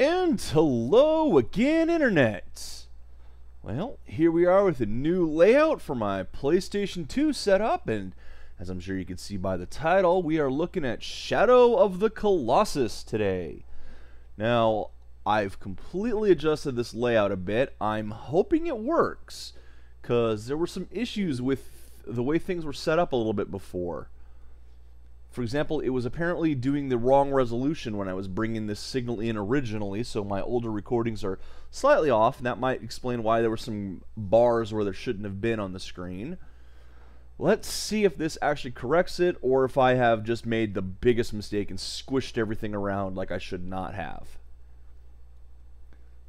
And hello again, Internet! Well, here we are with a new layout for my PlayStation 2 setup, and as I'm sure you can see by the title, we are looking at Shadow of the Colossus today. Now, I've completely adjusted this layout a bit. I'm hoping it works, because there were some issues with the way things were set up a little bit before. For example, it was apparently doing the wrong resolution when I was bringing this signal in originally, so my older recordings are slightly off, and that might explain why there were some bars where there shouldn't have been on the screen. Let's see if this actually corrects it, or if I have just made the biggest mistake and squished everything around like I should not have.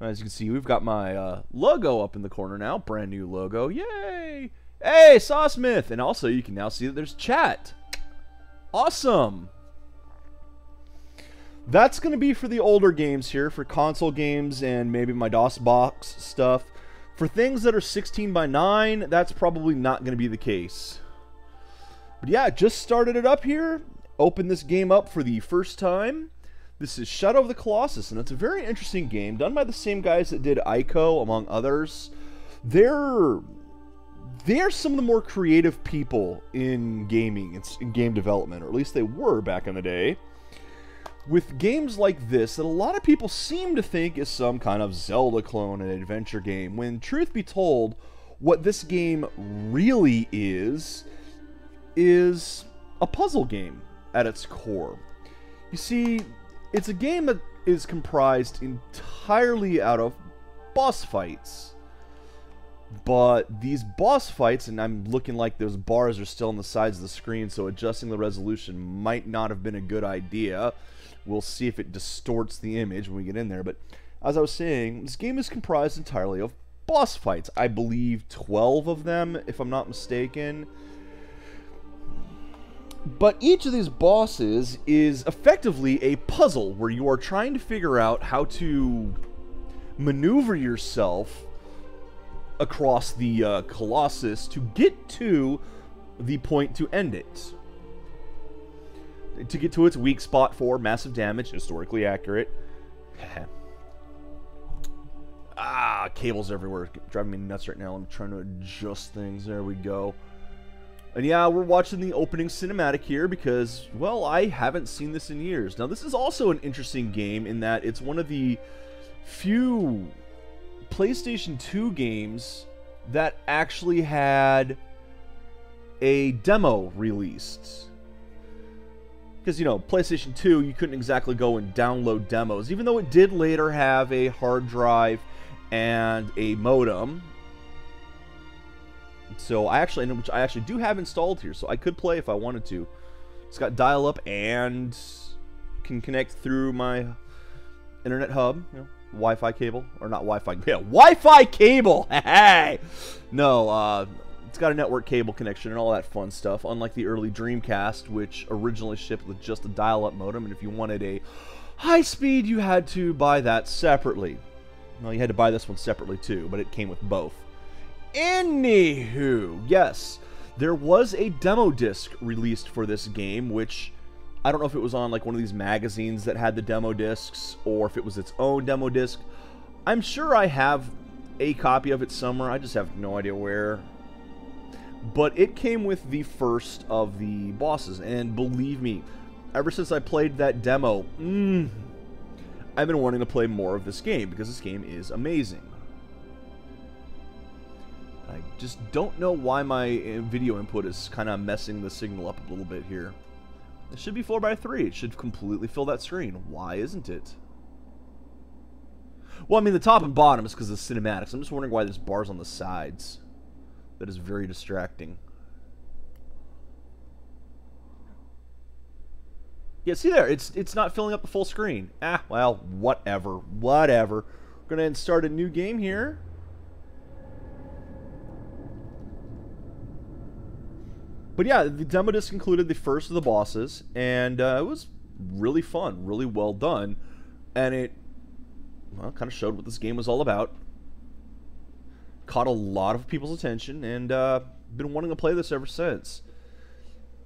As you can see, we've got my uh, logo up in the corner now, brand new logo, yay! Hey, Sawsmith! And also, you can now see that there's chat. Awesome! That's going to be for the older games here, for console games and maybe my DOS box stuff. For things that are 16 by 9, that's probably not going to be the case. But yeah, just started it up here. Open this game up for the first time. This is Shadow of the Colossus, and it's a very interesting game, done by the same guys that did Ico, among others. They're they're some of the more creative people in gaming, in game development, or at least they were back in the day. With games like this, that a lot of people seem to think is some kind of Zelda clone and adventure game, when truth be told, what this game really is, is a puzzle game at its core. You see, it's a game that is comprised entirely out of boss fights but these boss fights, and I'm looking like those bars are still on the sides of the screen, so adjusting the resolution might not have been a good idea. We'll see if it distorts the image when we get in there. But as I was saying, this game is comprised entirely of boss fights. I believe 12 of them, if I'm not mistaken. But each of these bosses is effectively a puzzle where you are trying to figure out how to maneuver yourself across the uh, Colossus to get to the point to end it. To get to its weak spot for massive damage, historically accurate. ah, cables everywhere. Driving me nuts right now. I'm trying to adjust things. There we go. And yeah, we're watching the opening cinematic here because, well, I haven't seen this in years. Now, this is also an interesting game in that it's one of the few PlayStation 2 games that actually had a demo released. Because, you know, PlayStation 2, you couldn't exactly go and download demos, even though it did later have a hard drive and a modem. So I actually, which I actually do have installed here, so I could play if I wanted to. It's got dial-up and can connect through my internet hub. You know, Wi-Fi cable or not Wi-Fi? Yeah, Wi-Fi cable. Hey, no, uh, it's got a network cable connection and all that fun stuff. Unlike the early Dreamcast, which originally shipped with just a dial-up modem, and if you wanted a high speed, you had to buy that separately. Well, you had to buy this one separately too, but it came with both. Anywho, yes, there was a demo disc released for this game, which I don't know if it was on like one of these magazines that had the demo discs or if it was its own demo disc. I'm sure I have a copy of it somewhere. I just have no idea where. But it came with the first of the bosses. And believe me, ever since I played that demo, mm, I've been wanting to play more of this game because this game is amazing. I just don't know why my uh, video input is kind of messing the signal up a little bit here. It should be 4x3. It should completely fill that screen. Why isn't it? Well, I mean, the top and bottom is because of the cinematics. I'm just wondering why there's bars on the sides. That is very distracting. Yeah, see there, it's it's not filling up the full screen. Ah, well, whatever, whatever. We're gonna start a new game here. But yeah, the demo disc included the first of the bosses, and uh, it was really fun, really well done, and it well kind of showed what this game was all about. Caught a lot of people's attention, and uh, been wanting to play this ever since.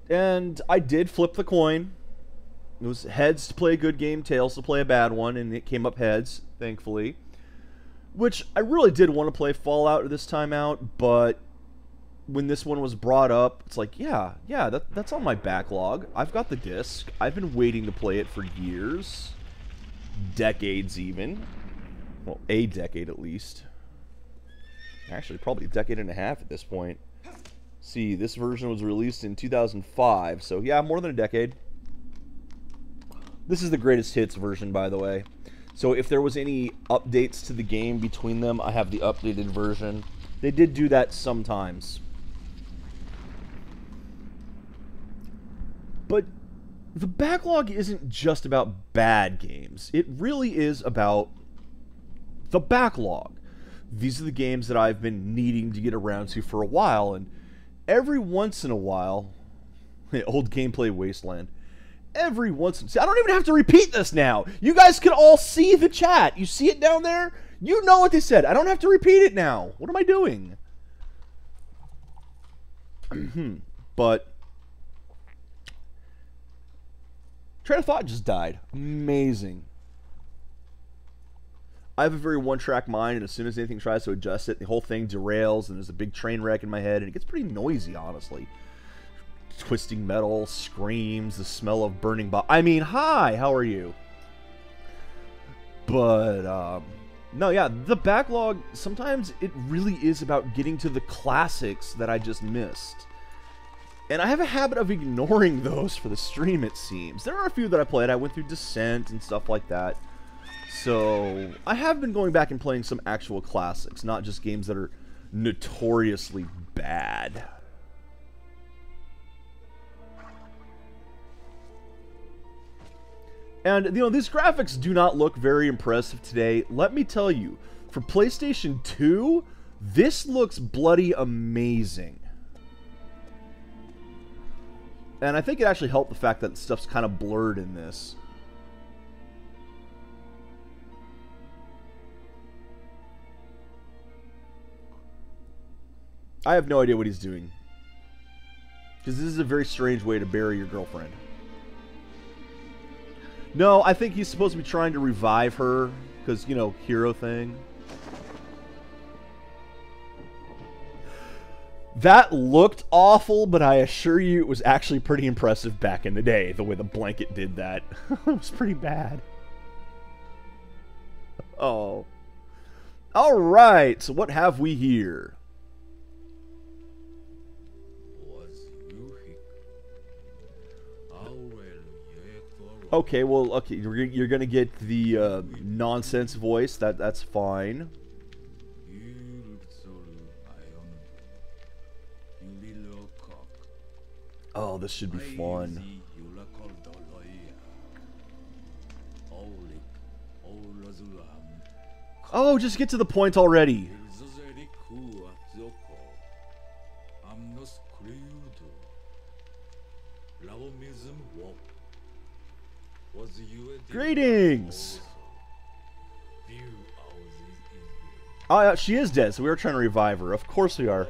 And I did flip the coin. It was heads to play a good game, tails to play a bad one, and it came up heads, thankfully. Which I really did want to play Fallout this time out, but when this one was brought up, it's like, yeah, yeah, that, that's on my backlog. I've got the disc. I've been waiting to play it for years. Decades, even. Well, a decade at least. Actually, probably a decade and a half at this point. See, this version was released in 2005, so yeah, more than a decade. This is the greatest hits version, by the way. So if there was any updates to the game between them, I have the updated version. They did do that sometimes. But the backlog isn't just about bad games. It really is about the backlog. These are the games that I've been needing to get around to for a while, and every once in a while, old gameplay wasteland. Every once in see, I don't even have to repeat this now. You guys can all see the chat. You see it down there? You know what they said. I don't have to repeat it now. What am I doing? but Train of Thought just died. Amazing. I have a very one-track mind, and as soon as anything tries to adjust it, the whole thing derails, and there's a big train wreck in my head, and it gets pretty noisy, honestly. Twisting metal, screams, the smell of burning bo- I mean, hi, how are you? But, um, no, yeah, the backlog, sometimes it really is about getting to the classics that I just missed. And I have a habit of ignoring those for the stream, it seems. There are a few that I played. I went through Descent and stuff like that. So, I have been going back and playing some actual classics, not just games that are notoriously bad. And, you know, these graphics do not look very impressive today. Let me tell you, for PlayStation 2, this looks bloody amazing. And I think it actually helped the fact that stuff's kind of blurred in this. I have no idea what he's doing. Because this is a very strange way to bury your girlfriend. No, I think he's supposed to be trying to revive her. Because, you know, hero thing. That looked awful, but I assure you it was actually pretty impressive back in the day, the way the blanket did that. it was pretty bad. Oh. Alright, so what have we here? Okay, well, okay, you're, you're gonna get the uh, nonsense voice. That that's fine. Oh, this should be fun. Oh, just get to the point already. Greetings! Oh, yeah, she is dead, so we are trying to revive her. Of course we are.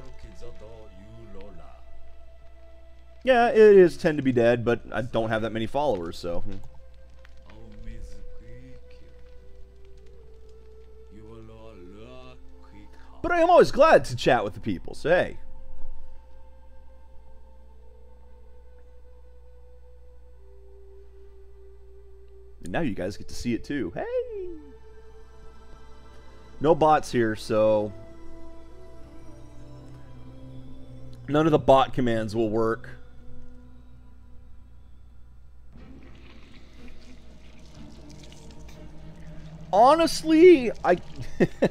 Yeah, it is tend to be dead, but I don't have that many followers, so... Hmm. But I am always glad to chat with the people, so hey. And now you guys get to see it too. Hey! No bots here, so... None of the bot commands will work. Honestly, I...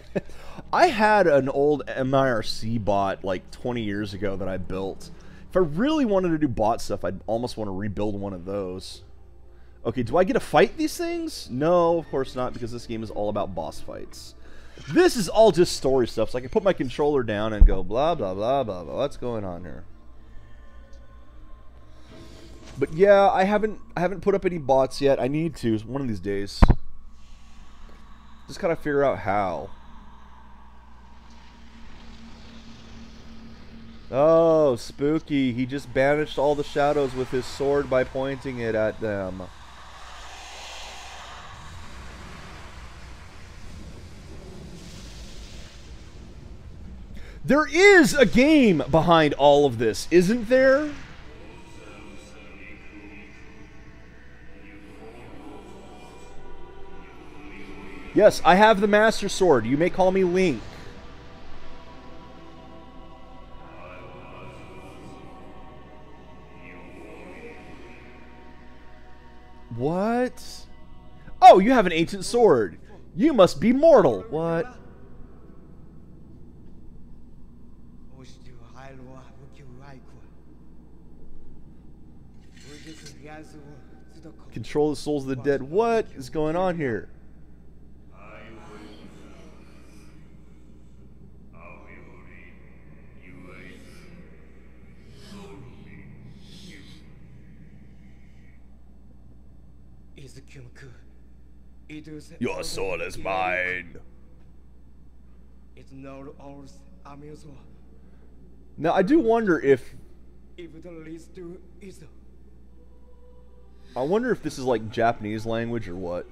I had an old MIRC bot like 20 years ago that I built. If I really wanted to do bot stuff, I'd almost want to rebuild one of those. Okay, do I get to fight these things? No, of course not, because this game is all about boss fights. This is all just story stuff, so I can put my controller down and go blah, blah, blah, blah, blah. What's going on here? But yeah, I haven't I haven't put up any bots yet. I need to one of these days. Just kind of figure out how. Oh, spooky. He just banished all the shadows with his sword by pointing it at them. There is a game behind all of this, isn't there? Yes, I have the Master Sword. You may call me Link. What? Oh, you have an ancient sword. You must be mortal. What? Control the souls of the dead. What is going on here? Your soul is mine. Now I do wonder if I wonder if this is like Japanese language or what.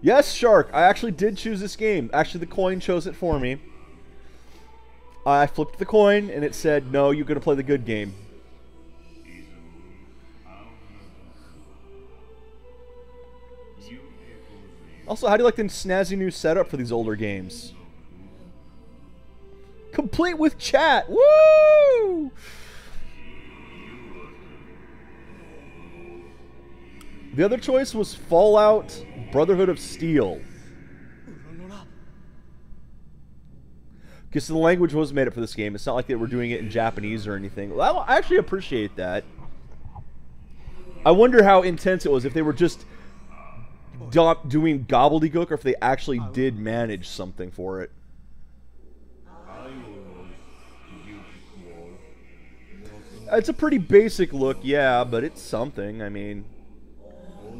Yes, Shark, I actually did choose this game. Actually, the coin chose it for me. I flipped the coin and it said, no, you're going to play the good game. Also, how do you like the snazzy new setup for these older games? Complete with chat! Woo! The other choice was Fallout Brotherhood of Steel. Because the language was made up for this game. It's not like they were doing it in Japanese or anything. I actually appreciate that. I wonder how intense it was if they were just doing gobbledygook or if they actually did manage something for it. It's a pretty basic look, yeah, but it's something. I mean,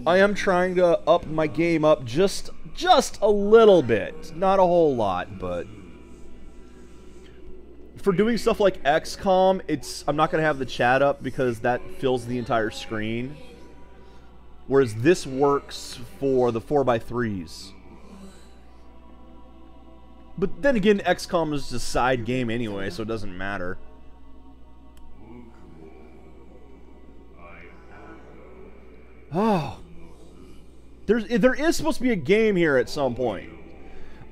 I am trying to up my game up just just a little bit. Not a whole lot, but for doing stuff like XCOM, it's I'm not going to have the chat up because that fills the entire screen. Whereas this works for the 4x3s. But then again, XCOM is a side game anyway, so it doesn't matter. Oh. There's, eh, there is supposed to be a game here at some point.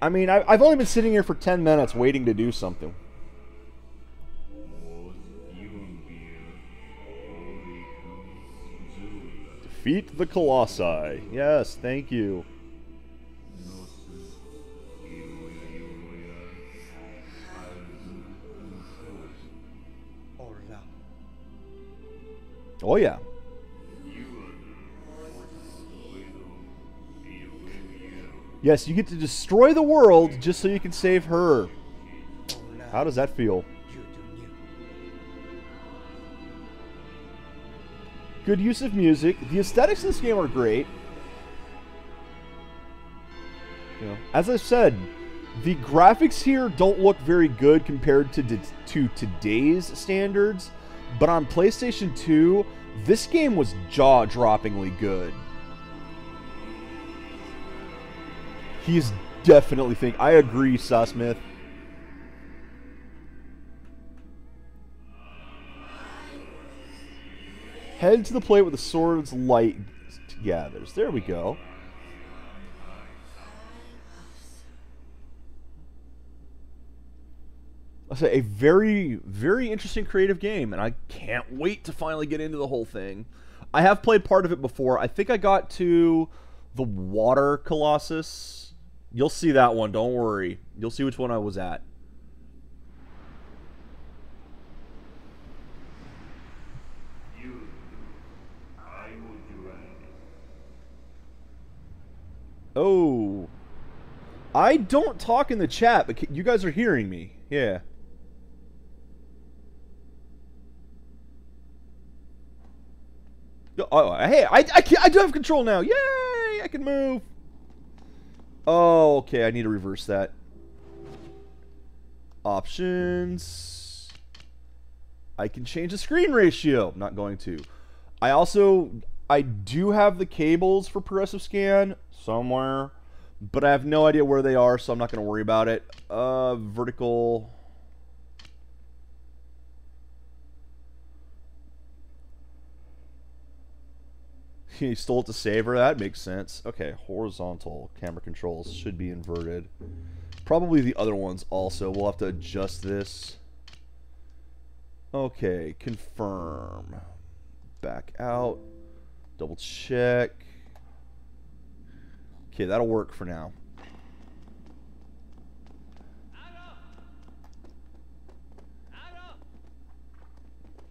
I mean, I, I've only been sitting here for 10 minutes waiting to do something. Defeat the Colossi. Yes, thank you. Oh yeah. Yes, you get to destroy the world just so you can save her. How does that feel? Good use of music. The aesthetics of this game are great. You know, as I said, the graphics here don't look very good compared to to today's standards, but on PlayStation 2, this game was jaw-droppingly good. He's definitely think. I agree, Sawsmith. Head to the plate with the sword's light gathers. There we go. I say a very, very interesting creative game, and I can't wait to finally get into the whole thing. I have played part of it before. I think I got to the Water Colossus. You'll see that one. Don't worry. You'll see which one I was at. Oh. I don't talk in the chat, but you guys are hearing me. Yeah. Oh, hey, I, I, I do have control now. Yay! I can move. Oh, okay. I need to reverse that. Options. I can change the screen ratio. I'm not going to. I also I do have the cables for progressive scan somewhere. But I have no idea where they are, so I'm not going to worry about it. Uh, vertical... he stole it to save her. That makes sense. Okay, horizontal camera controls should be inverted. Probably the other ones also. We'll have to adjust this. Okay, confirm. Back out. Double check. Okay, that'll work for now.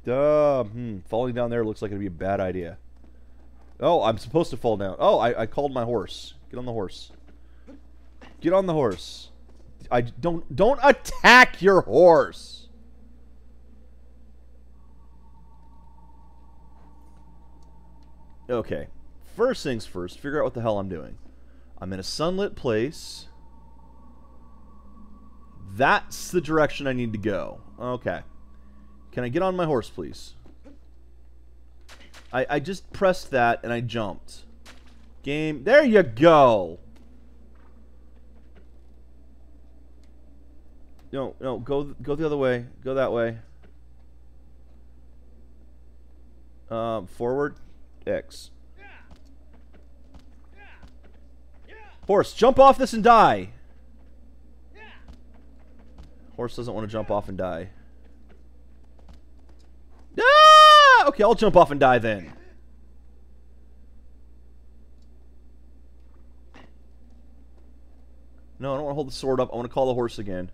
Duh. Hmm. Falling down there looks like it'd be a bad idea. Oh, I'm supposed to fall down. Oh, I, I called my horse. Get on the horse. Get on the horse. I don't don't attack your horse. Okay. First things first, figure out what the hell I'm doing. I'm in a sunlit place. That's the direction I need to go. Okay. Can I get on my horse, please? I, I just pressed that and I jumped. Game. There you go. No, no, go go the other way. Go that way. Um, forward. X. Horse, jump off this and die. Horse doesn't want to jump off and die. Ah! Okay, I'll jump off and die then. No, I don't want to hold the sword up. I want to call the horse again.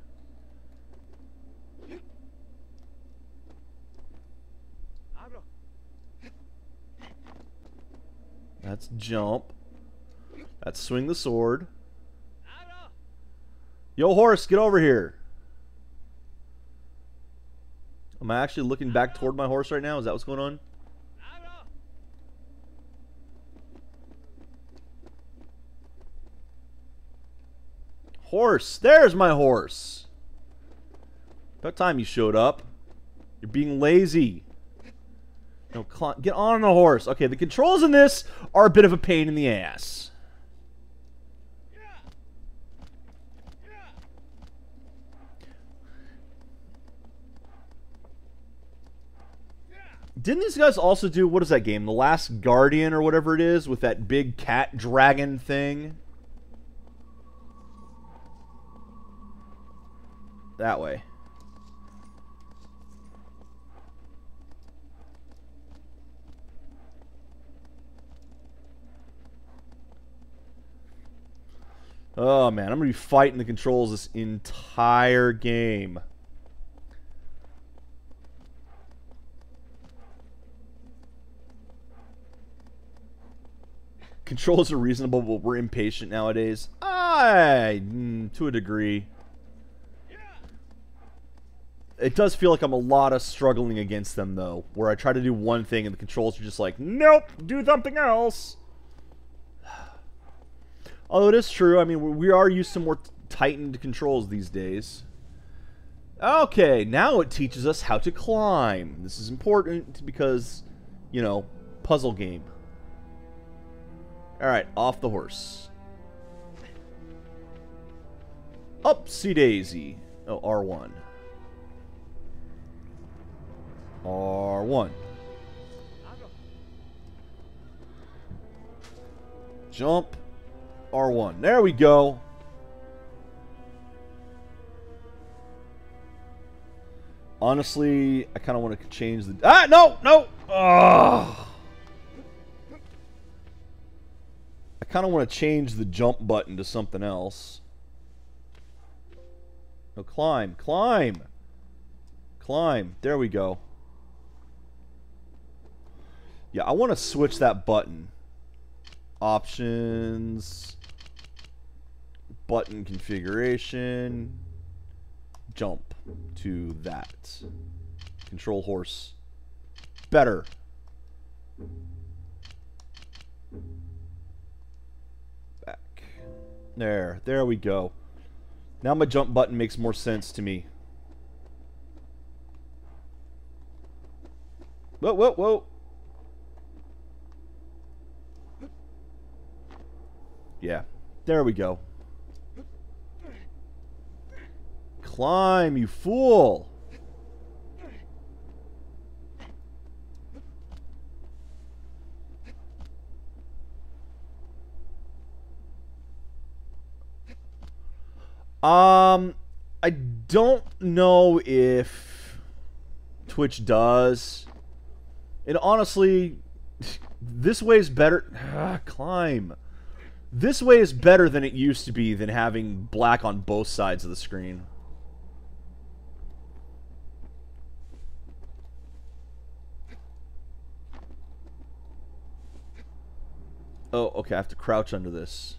That's jump. That's swing the sword. Yo, horse, get over here. Am I actually looking back toward my horse right now? Is that what's going on? Horse! There's my horse! About time you showed up. You're being lazy. No, get on the horse. Okay, the controls in this are a bit of a pain in the ass. Didn't these guys also do what is that game? The Last Guardian or whatever it is with that big cat dragon thing? That way. Oh man, I'm gonna be fighting the controls this entire game. Controls are reasonable, but we're impatient nowadays. I, mm, to a degree. It does feel like I'm a lot of struggling against them, though. Where I try to do one thing and the controls are just like, nope, do something else. Although it is true, I mean, we are used to more tightened controls these days. Okay, now it teaches us how to climb. This is important because, you know, puzzle game. Alright, off the horse. Upsy daisy. Oh, R1. R1. Jump. R1. There we go. Honestly, I kind of want to change the... Ah, no, no! Ugh. I kind of want to change the jump button to something else. No, climb, climb! Climb. There we go. Yeah, I want to switch that button. Options button configuration, jump to that. Control horse. Better. There. There we go. Now my jump button makes more sense to me. Whoa, whoa, whoa. Yeah. There we go. Climb, you fool! Um, I don't know if Twitch does. And honestly, this way is better. Ah, climb. This way is better than it used to be than having black on both sides of the screen. Oh, okay, I have to crouch under this.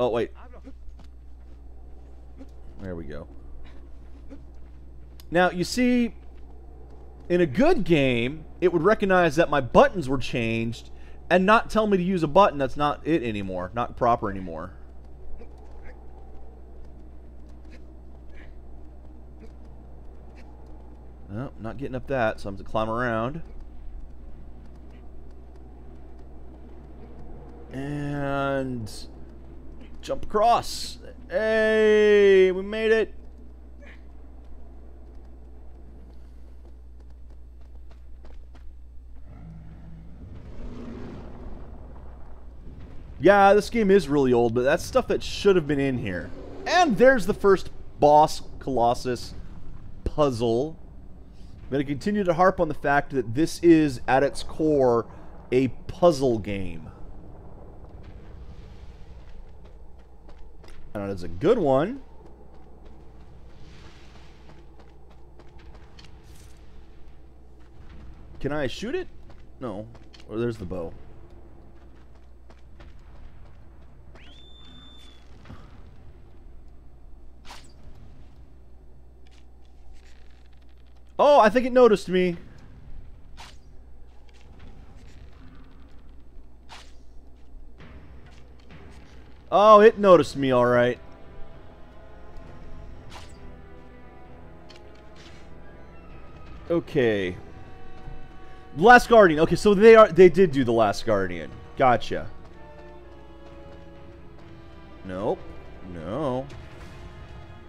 Oh, wait. There we go. Now, you see, in a good game, it would recognize that my buttons were changed and not tell me to use a button that's not it anymore, not proper anymore. Oh, not getting up that, so I'm going to climb around. And jump across. Hey, we made it. Yeah, this game is really old, but that's stuff that should have been in here. And there's the first boss, Colossus, puzzle. I'm going to continue to harp on the fact that this is, at its core, a puzzle game. And it's a good one. Can I shoot it? No. Or there's the bow. Oh, I think it noticed me. Oh, it noticed me all right. Okay. Last Guardian. Okay, so they are they did do the Last Guardian. Gotcha. Nope. No.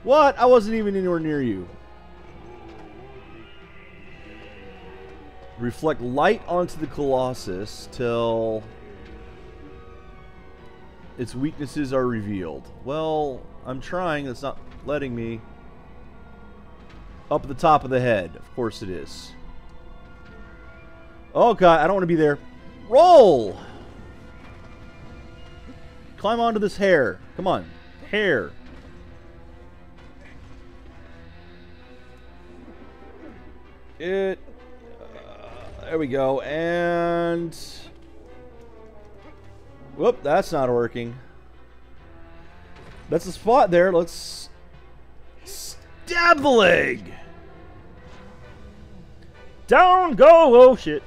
What? I wasn't even anywhere near you. Reflect light onto the Colossus till its weaknesses are revealed. Well, I'm trying. It's not letting me. Up the top of the head. Of course it is. Oh, God. I don't want to be there. Roll! Climb onto this hair. Come on. Hair. It uh, there we go. And... Whoop, that's not working. That's the spot there. Let's... Stab the leg! Down go! Oh, shit.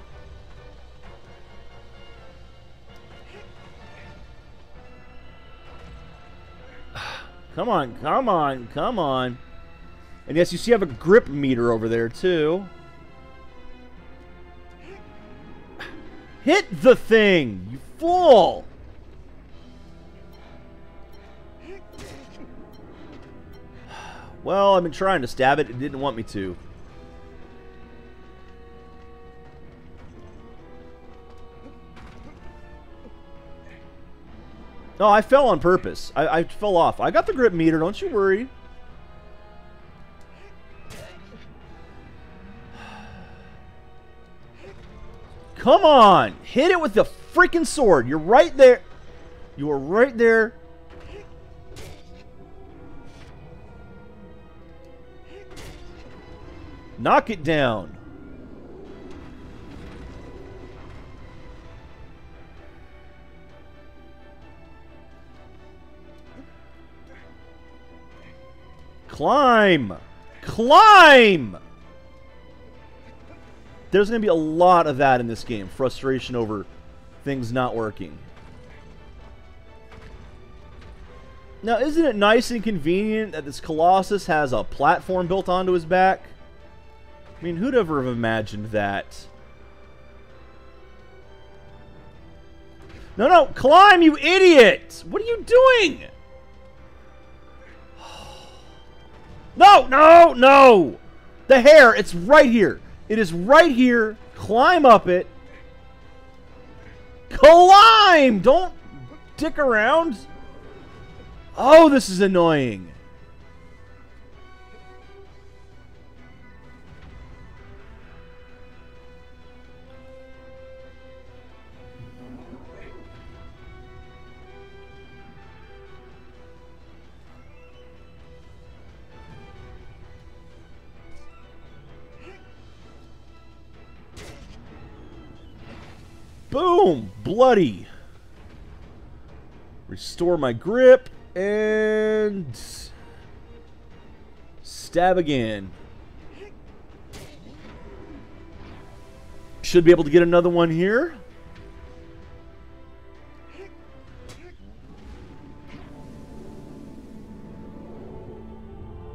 Come on, come on, come on. And yes, you see I have a grip meter over there, too. Hit the thing, you fool! Well, I've been trying to stab it. It didn't want me to. No, I fell on purpose. I, I fell off. I got the grip meter. Don't you worry. Come on! Hit it with the freaking sword. You're right there. You are right there. Knock it down. Climb! Climb! There's going to be a lot of that in this game. Frustration over things not working. Now, isn't it nice and convenient that this Colossus has a platform built onto his back? I mean, who'd ever have imagined that? No, no, climb, you idiot! What are you doing? No, no, no! The hair, it's right here. It is right here. Climb up it. Climb! Don't dick around. Oh, this is annoying. Boom! Bloody. Restore my grip and stab again. Should be able to get another one here.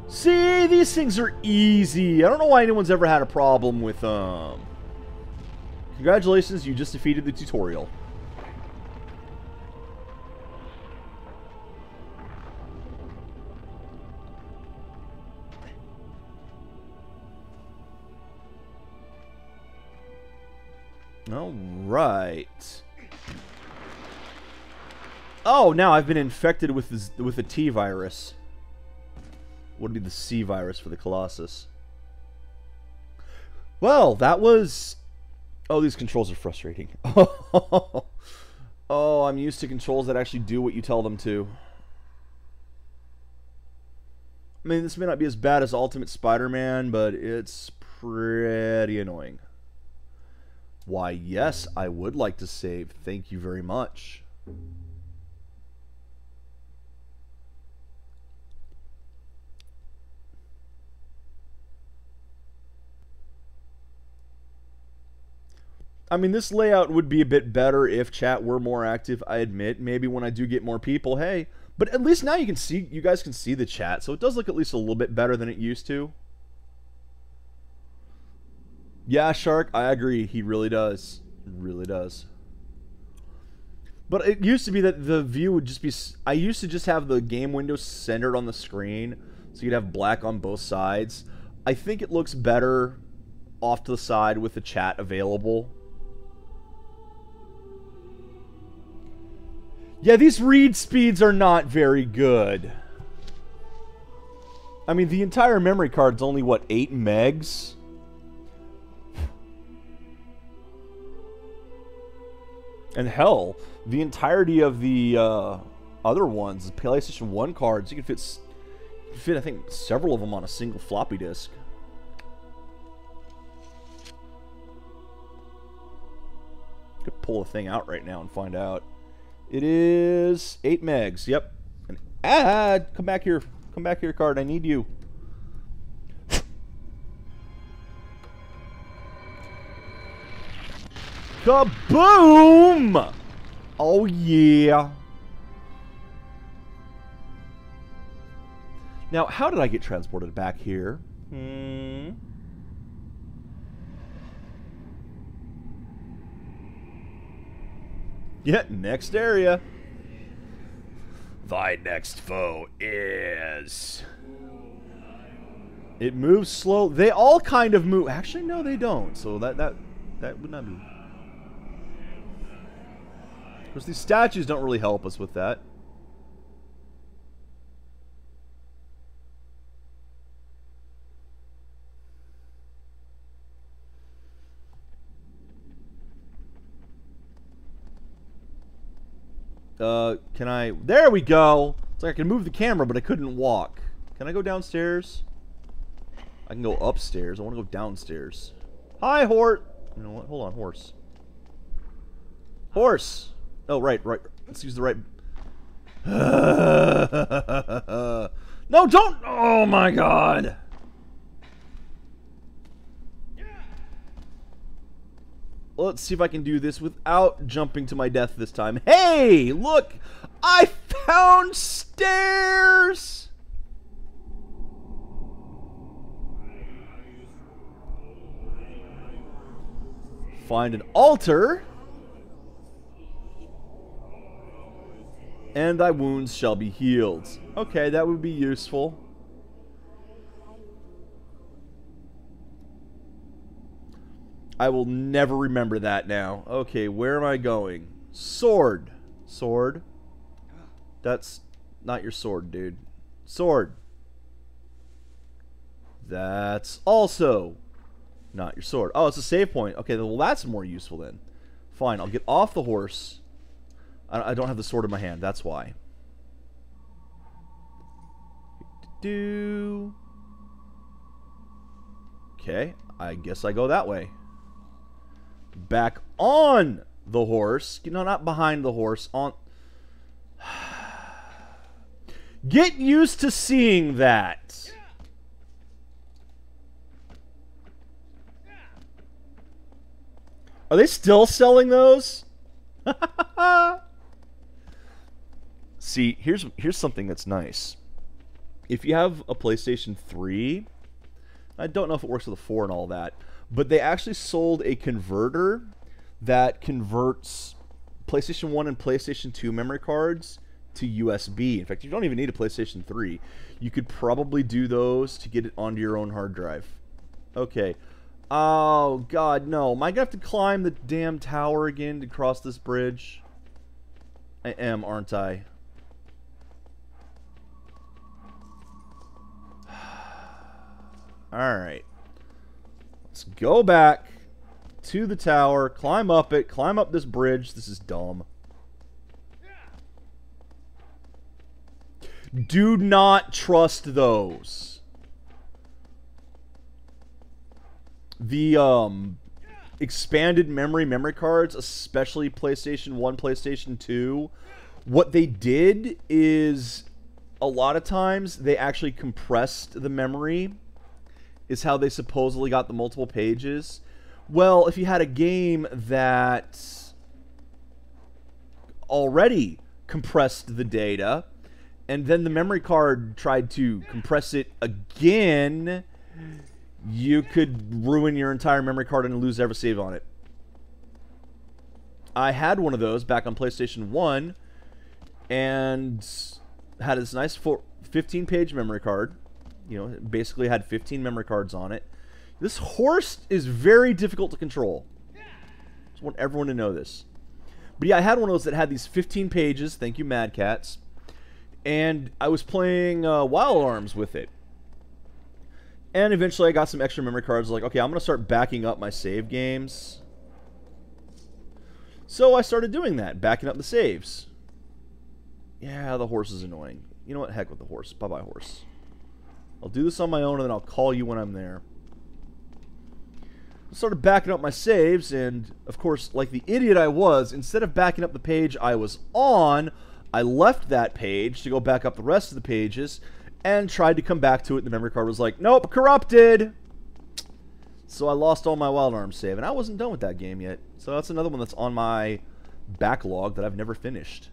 See, these things are easy. I don't know why anyone's ever had a problem with them. Congratulations, you just defeated the tutorial. All right. Oh, now I've been infected with with the T virus. Would be the C virus for the Colossus. Well, that was Oh, these controls are frustrating. oh, I'm used to controls that actually do what you tell them to. I mean, this may not be as bad as Ultimate Spider-Man, but it's pretty annoying. Why, yes, I would like to save. Thank you very much. I mean, this layout would be a bit better if chat were more active. I admit, maybe when I do get more people, hey. But at least now you can see, you guys can see the chat, so it does look at least a little bit better than it used to. Yeah, Shark, I agree. He really does. Really does. But it used to be that the view would just be... I used to just have the game window centered on the screen, so you'd have black on both sides. I think it looks better off to the side with the chat available. Yeah, these read speeds are not very good. I mean, the entire memory card's only, what, 8 megs? And hell, the entirety of the uh, other ones, the PlayStation 1 cards, you can fit, you can fit, I think, several of them on a single floppy disk. Could pull the thing out right now and find out. It is 8 megs. Yep. And add. Come back here. Come back here, card. I need you. Kaboom! Oh, yeah. Now, how did I get transported back here? Hmm. Yeah, next area. Thy next foe is... It moves slow. They all kind of move. Actually, no, they don't. So that that that would not be. Of course, these statues don't really help us with that. Uh, can I... There we go! It's like I can move the camera, but I couldn't walk. Can I go downstairs? I can go upstairs. I want to go downstairs. Hi, Hort! You know what? Hold on, horse. Horse! Oh, right, right. Let's use the right... no, don't! Oh, my God! Let's see if I can do this without jumping to my death this time. Hey, look! I found stairs! Find an altar. And thy wounds shall be healed. Okay, that would be useful. I will never remember that now. Okay, where am I going? Sword. Sword. That's not your sword, dude. Sword. That's also not your sword. Oh, it's a save point. Okay, well, that's more useful then. Fine, I'll get off the horse. I don't have the sword in my hand. That's why. Do. Okay, I guess I go that way. Back on the horse. You know, not behind the horse. On. Get used to seeing that. Are they still selling those? See, here's here's something that's nice. If you have a PlayStation 3, I don't know if it works with a 4 and all that, but they actually sold a converter that converts PlayStation 1 and PlayStation 2 memory cards to USB. In fact, you don't even need a PlayStation 3. You could probably do those to get it onto your own hard drive. Okay. Oh, God, no. Am I going to have to climb the damn tower again to cross this bridge? I am, aren't I? Alright. Let's go back to the tower, climb up it, climb up this bridge. This is dumb. Do not trust those. The um expanded memory memory cards, especially PlayStation 1, PlayStation 2, what they did is a lot of times they actually compressed the memory is how they supposedly got the multiple pages. Well, if you had a game that already compressed the data, and then the memory card tried to compress it again, you could ruin your entire memory card and lose every save on it. I had one of those back on PlayStation 1 and had this nice 15 page memory card you know, basically had 15 memory cards on it. This horse is very difficult to control. Just want everyone to know this. But yeah, I had one of those that had these 15 pages. Thank you, Mad Catz. And I was playing uh, Wild Arms with it. And eventually I got some extra memory cards. Like, okay, I'm going to start backing up my save games. So I started doing that, backing up the saves. Yeah, the horse is annoying. You know what? Heck with the horse. Bye-bye, horse. I'll do this on my own and then I'll call you when I'm there. I started backing up my saves, and of course, like the idiot I was, instead of backing up the page I was on, I left that page to go back up the rest of the pages and tried to come back to it. The memory card was like, nope, corrupted. So I lost all my Wild Arms save, and I wasn't done with that game yet. So that's another one that's on my backlog that I've never finished.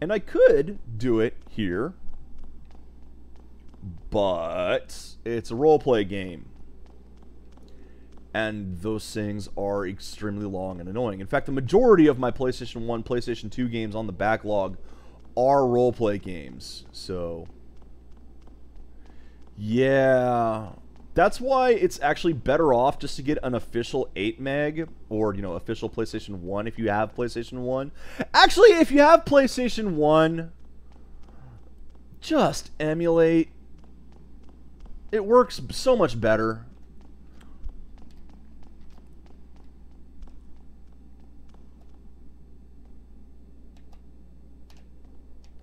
And I could do it here but it's a roleplay game. And those things are extremely long and annoying. In fact, the majority of my PlayStation 1, PlayStation 2 games on the backlog are roleplay games. So, yeah. That's why it's actually better off just to get an official 8 meg or, you know, official PlayStation 1 if you have PlayStation 1. Actually, if you have PlayStation 1, just emulate it works so much better.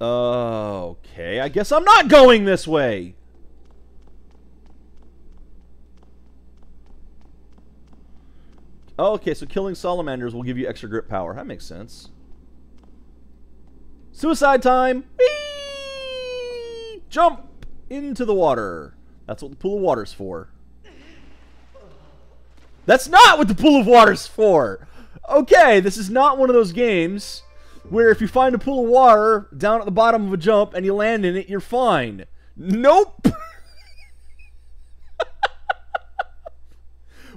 Okay, I guess I'm not going this way. Okay, so killing salamanders will give you extra grip power. That makes sense. Suicide time! Whee! Jump into the water. That's what the pool of water's for. That's not what the pool of water's for! Okay, this is not one of those games where if you find a pool of water down at the bottom of a jump and you land in it, you're fine. Nope!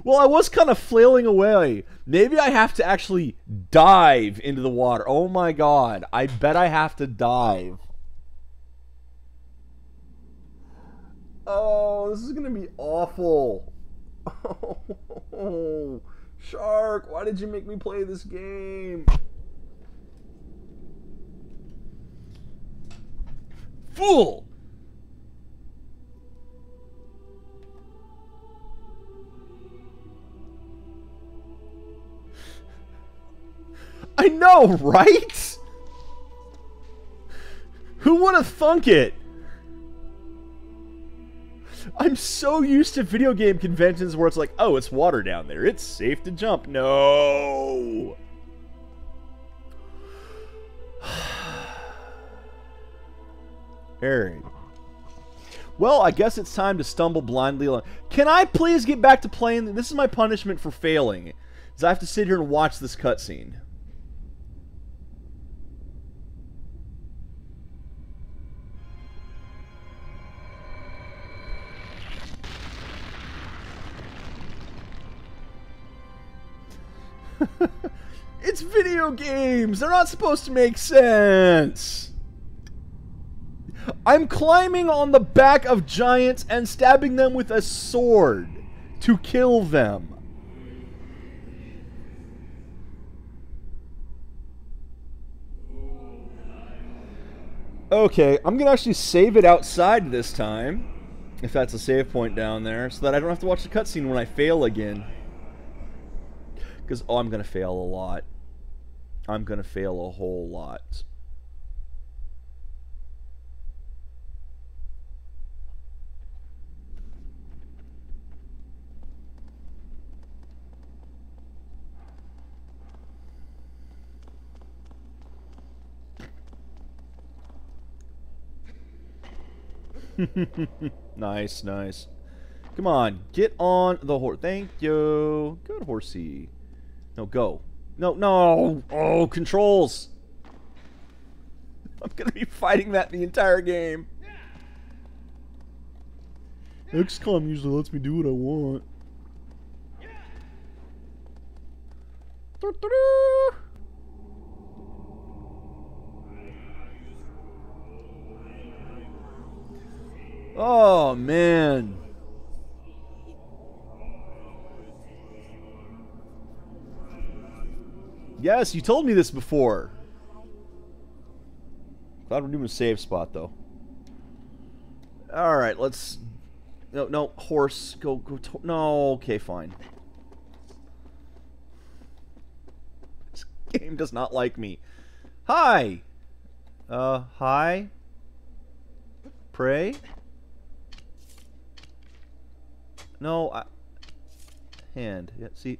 well, I was kind of flailing away. Maybe I have to actually dive into the water. Oh my god, I bet I have to dive. Oh, this is gonna be awful. Oh, Shark, why did you make me play this game? fool! I know, right? Who would have thunk it? I'm so used to video game conventions where it's like, oh, it's water down there. It's safe to jump. No. Alright. Well, I guess it's time to stumble blindly along. Can I please get back to playing? This is my punishment for failing. Is I have to sit here and watch this cutscene. it's video games. They're not supposed to make sense. I'm climbing on the back of giants and stabbing them with a sword to kill them. Okay, I'm gonna actually save it outside this time, if that's a save point down there, so that I don't have to watch the cutscene when I fail again. Because, oh, I'm going to fail a lot. I'm going to fail a whole lot. nice, nice. Come on, get on the horse. Thank you. Good horsey. No, go. No, no! Oh, controls! I'm gonna be fighting that the entire game. XCOM usually lets me do what I want. Oh, man. Yes, you told me this before. Glad we're doing a save spot, though. Alright, let's... No, no, horse. Go, go... No, okay, fine. This game does not like me. Hi! Uh, hi? Pray? No, I... Hand. Yeah, see...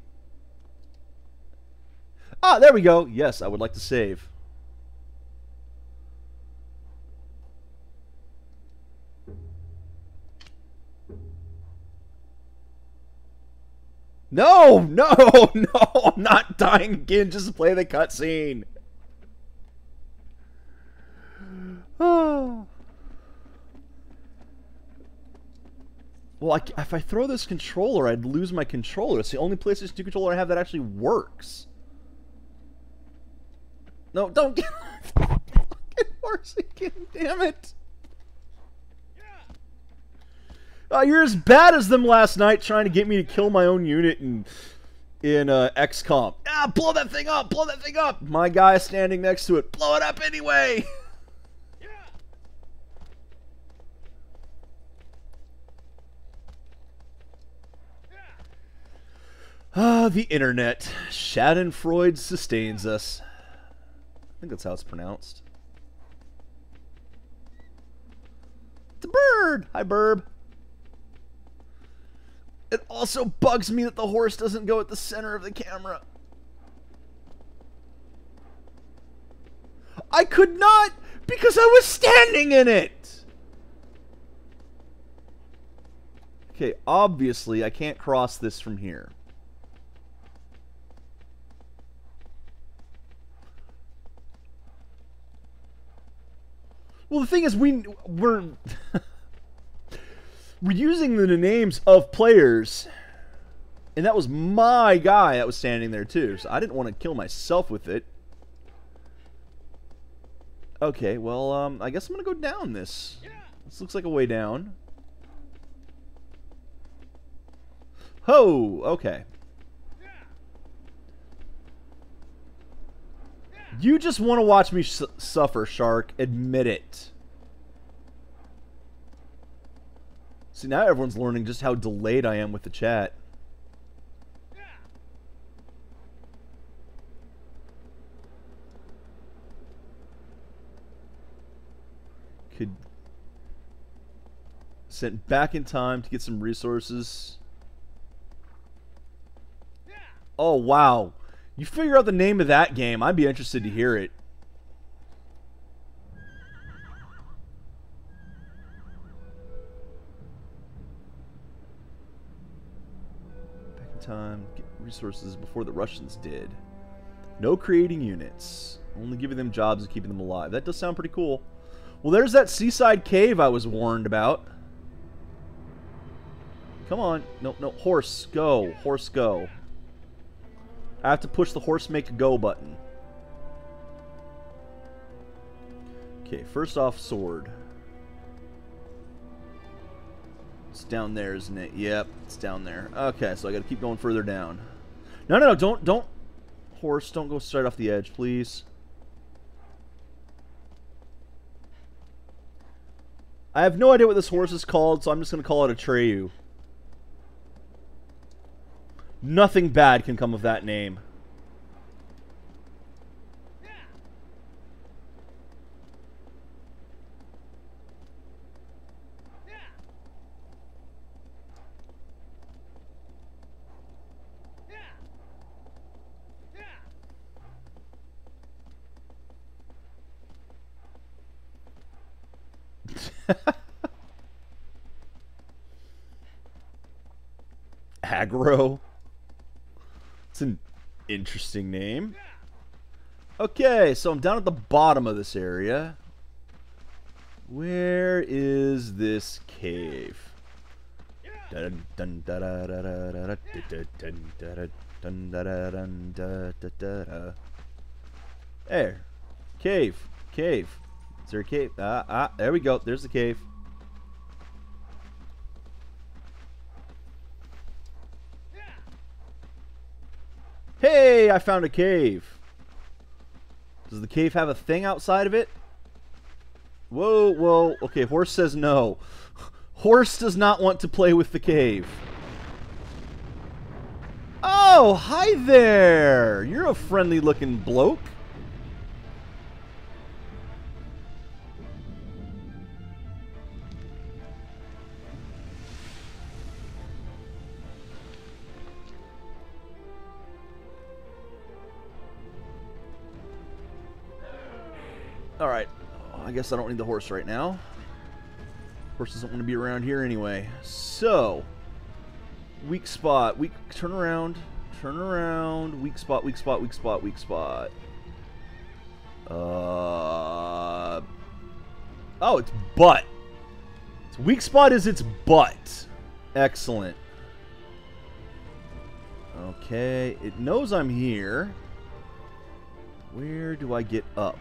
Ah, there we go. Yes, I would like to save. No, no, no, I'm not dying again just play the cutscene. Oh. Well, I, if I throw this controller, I'd lose my controller. It's the only PlayStation 2 controller I have that actually works. No, don't get fucking horse again, damn it. Uh, you're as bad as them last night trying to get me to kill my own unit in in uh, XCOM. Ah, blow that thing up! Blow that thing up! My guy standing next to it. Blow it up anyway! Ah, the internet. Schadenfreude sustains us. I think that's how it's pronounced. It's a bird! Hi, Burb. It also bugs me that the horse doesn't go at the center of the camera. I could not because I was standing in it! Okay, obviously I can't cross this from here. Well, the thing is, we we're we're using the names of players, and that was my guy that was standing there too. So I didn't want to kill myself with it. Okay, well, um, I guess I'm gonna go down this. This looks like a way down. Ho! Okay. You just want to watch me suffer, Shark. Admit it. See, now everyone's learning just how delayed I am with the chat. Could sent back in time to get some resources. Oh, wow. You figure out the name of that game, I'd be interested to hear it. Back in time, get resources before the Russians did. No creating units. Only giving them jobs and keeping them alive. That does sound pretty cool. Well, there's that seaside cave I was warned about. Come on. No, no. Horse, go. Horse, go. I have to push the horse make a go button. Okay, first off, sword. It's down there, isn't it? Yep, it's down there. Okay, so I gotta keep going further down. No, no, no, don't, don't. Horse, don't go straight off the edge, please. I have no idea what this horse is called, so I'm just gonna call it Atreyu. Nothing bad can come of that name. Agro. Interesting name. Okay, so I'm down at the bottom of this area. Where is this cave? There. Cave. Cave. Is there a cave? Ah, ah, there we go. There's the cave. Hey, I found a cave. Does the cave have a thing outside of it? Whoa, whoa. Okay, horse says no. Horse does not want to play with the cave. Oh, hi there. You're a friendly looking bloke. Guess I don't need the horse right now. Horse doesn't want to be around here anyway. So, weak spot. Weak. Turn around. Turn around. Weak spot. Weak spot. Weak spot. Weak spot. Uh. Oh, it's butt. Its weak spot is its butt. Excellent. Okay, it knows I'm here. Where do I get up?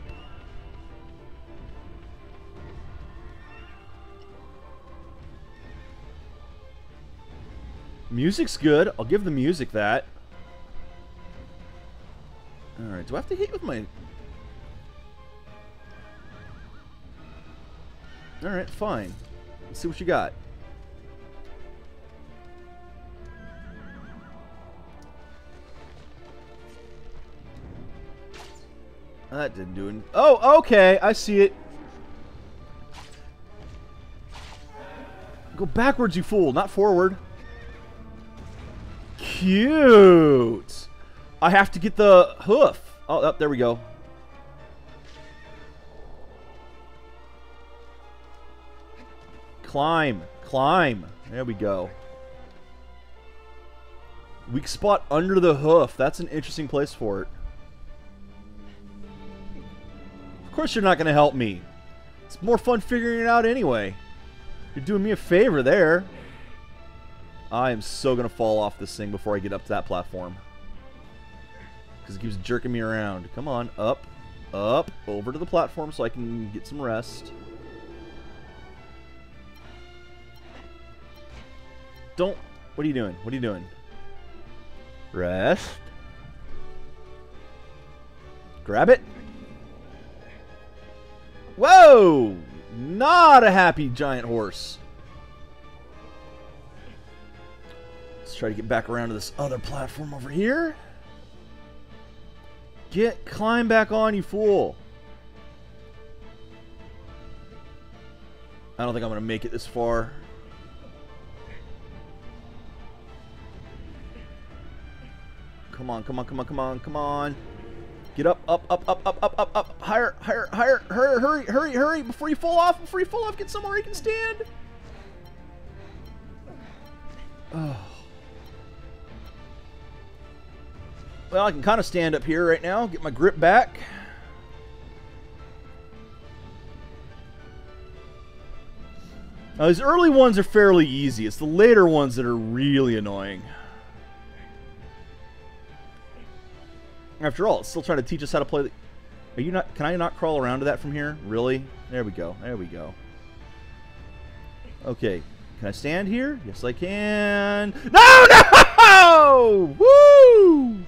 Music's good. I'll give the music that. Alright, do I have to hit with my... Alright, fine. Let's see what you got. That didn't do it. Oh, okay. I see it. Go backwards, you fool, not forward. Cute. I have to get the hoof. Oh, oh, there we go. Climb. Climb. There we go. Weak spot under the hoof. That's an interesting place for it. Of course you're not going to help me. It's more fun figuring it out anyway. You're doing me a favor there. I am so going to fall off this thing before I get up to that platform. Because it keeps jerking me around. Come on, up, up, over to the platform so I can get some rest. Don't... What are you doing? What are you doing? Rest. Grab it. Whoa! Not a happy giant horse. Try to get back around to this other platform over here. Get, climb back on, you fool. I don't think I'm going to make it this far. Come on, come on, come on, come on, come on. Get up, up, up, up, up, up, up, up. Higher, higher, higher. Hurry, hurry, hurry, hurry. Before you fall off, before you fall off, get somewhere you can stand. Well, I can kind of stand up here right now, get my grip back. Now, these early ones are fairly easy. It's the later ones that are really annoying. After all, it's still trying to teach us how to play the... Are you not... Can I not crawl around to that from here? Really? There we go. There we go. Okay. Can I stand here? Yes, I can. No, no! Woo!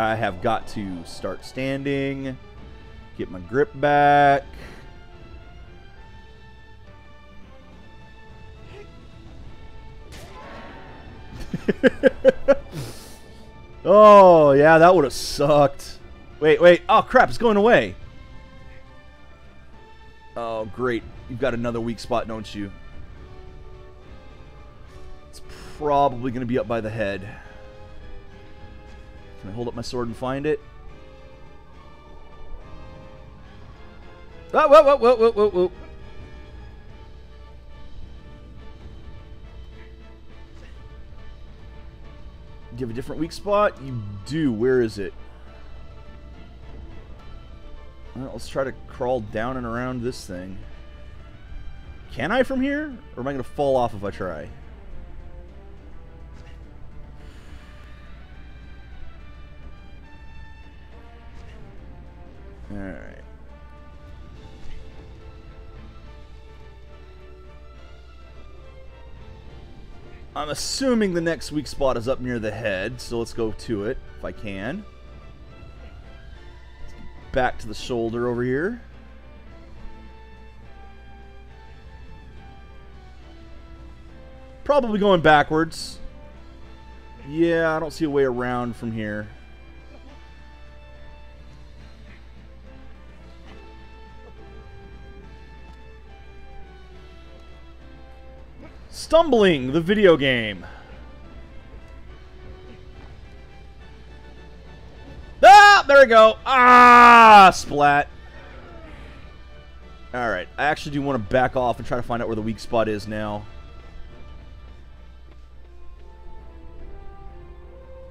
I have got to start standing, get my grip back. oh, yeah, that would have sucked. Wait, wait. Oh, crap, it's going away. Oh, great. You've got another weak spot, don't you? It's probably going to be up by the head. Can I hold up my sword and find it? Ah, whoa, whoa, whoa, whoa, whoa, whoa, whoa. Do you have a different weak spot? You do. Where is it? Well, let's try to crawl down and around this thing. Can I from here? Or am I going to fall off if I try? Alright. I'm assuming the next weak spot is up near the head, so let's go to it if I can. Back to the shoulder over here. Probably going backwards. Yeah, I don't see a way around from here. Stumbling, the video game. Ah, there we go. Ah, splat. Alright, I actually do want to back off and try to find out where the weak spot is now.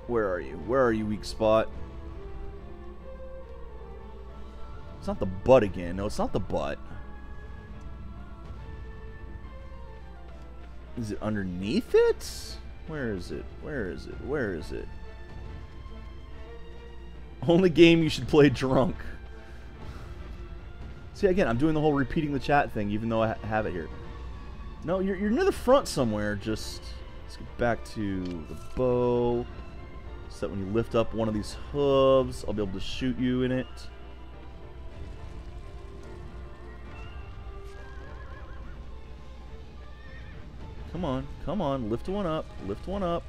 Where are you? Where are you, weak spot? It's not the butt again. No, it's not the butt. Is it underneath it? Where is it? Where is it? Where is it? Only game you should play drunk. See, again, I'm doing the whole repeating the chat thing, even though I have it here. No, you're, you're near the front somewhere. Just let's get back to the bow. So that when you lift up one of these hooves, I'll be able to shoot you in it. Come on, come on, lift one up, lift one up.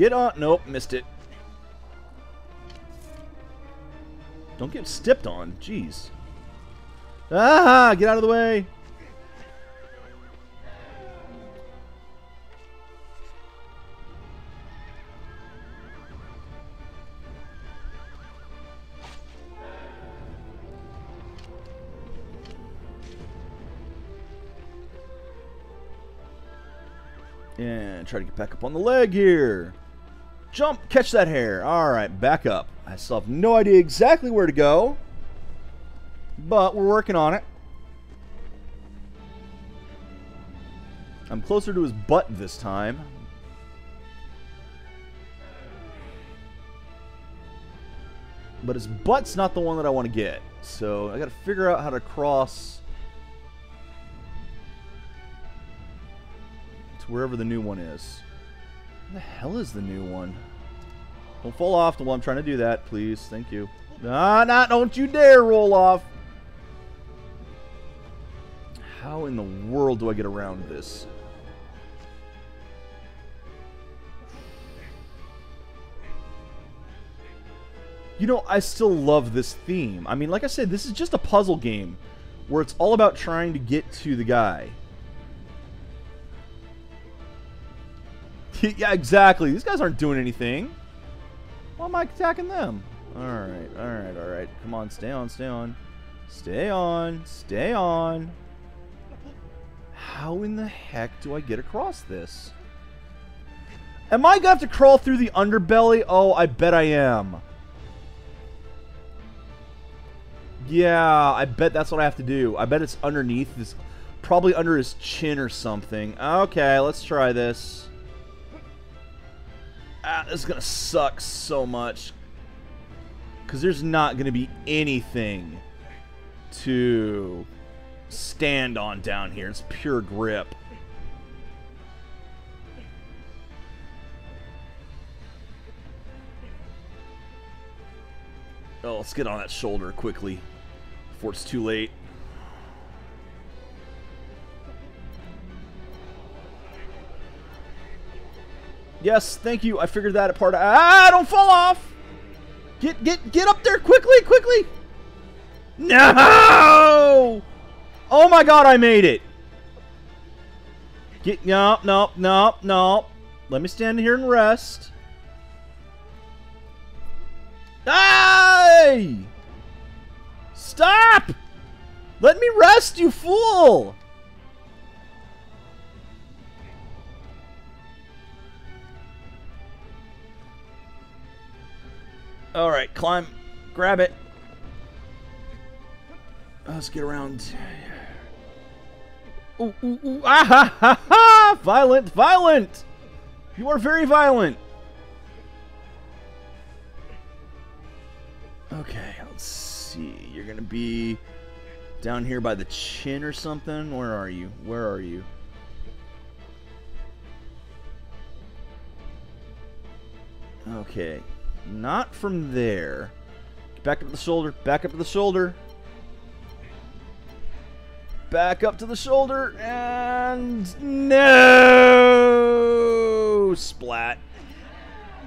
Get on. Nope, missed it. Don't get stepped on. Jeez. Ah, get out of the way. And try to get back up on the leg here. Jump, catch that hair. Alright, back up. I still have no idea exactly where to go. But we're working on it. I'm closer to his butt this time. But his butt's not the one that I want to get. So I gotta figure out how to cross to wherever the new one is. The hell is the new one? Don't fall off while I'm trying to do that, please. Thank you. Ah, not, don't you dare roll off. How in the world do I get around this? You know, I still love this theme. I mean, like I said, this is just a puzzle game where it's all about trying to get to the guy. yeah, exactly. These guys aren't doing anything. Why am I attacking them? Alright, alright, alright. Come on, stay on, stay on. Stay on, stay on. How in the heck do I get across this? Am I going to have to crawl through the underbelly? Oh, I bet I am. Yeah, I bet that's what I have to do. I bet it's underneath this, probably under his chin or something. Okay, let's try this. Ah, this is going to suck so much. Because there's not going to be anything to stand on down here. It's pure grip. Oh, let's get on that shoulder quickly before it's too late. Yes, thank you. I figured that part. Ah, don't fall off. Get, get, get up there quickly, quickly. No! Oh my god, I made it. Get, no, no, no, no. Let me stand here and rest. Hey! Stop! Let me rest, you fool! Alright, climb. Grab it. Let's get around. Ooh, ooh, ooh. Ah ha ha ha! Violent, violent! You are very violent. Okay, let's see. You're gonna be down here by the chin or something? Where are you? Where are you? Okay. Not from there. Back up to the shoulder. Back up to the shoulder. Back up to the shoulder. And... No! Splat.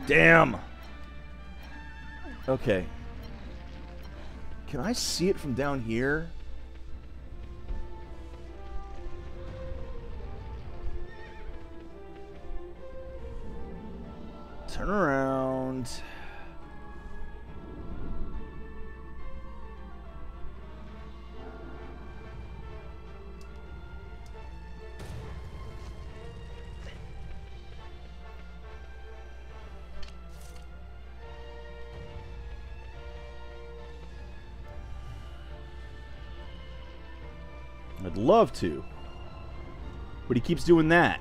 Damn. Okay. Can I see it from down here? Turn around. Love to. But he keeps doing that.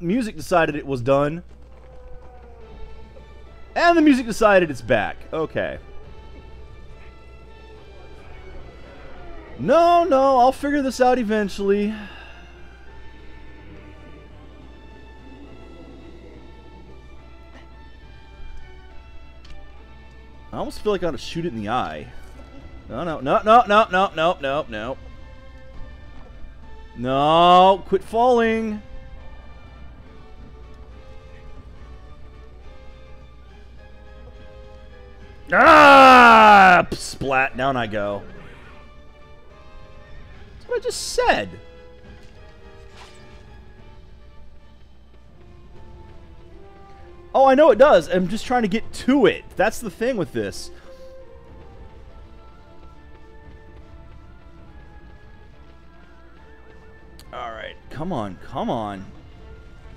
Music decided it was done. And the music decided it's back. Okay. No, no, I'll figure this out eventually. I almost feel like I ought to shoot it in the eye. No, no, no, no, no, no, no, no, no. No, quit falling. Ah! Splat, down I go. That's what I just said. Oh, I know it does. I'm just trying to get to it. That's the thing with this. Alright, come on, come on.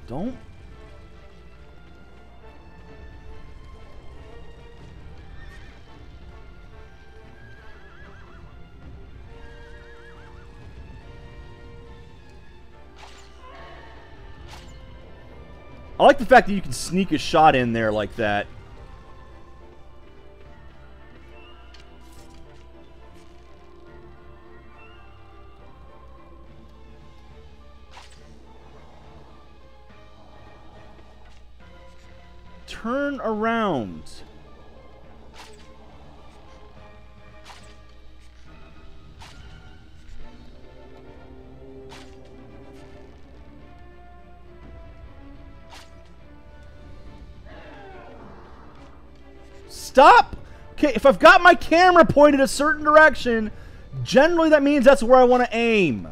Don't... I like the fact that you can sneak a shot in there like that. Turn around. Stop! Okay, if I've got my camera pointed a certain direction, generally that means that's where I want to aim.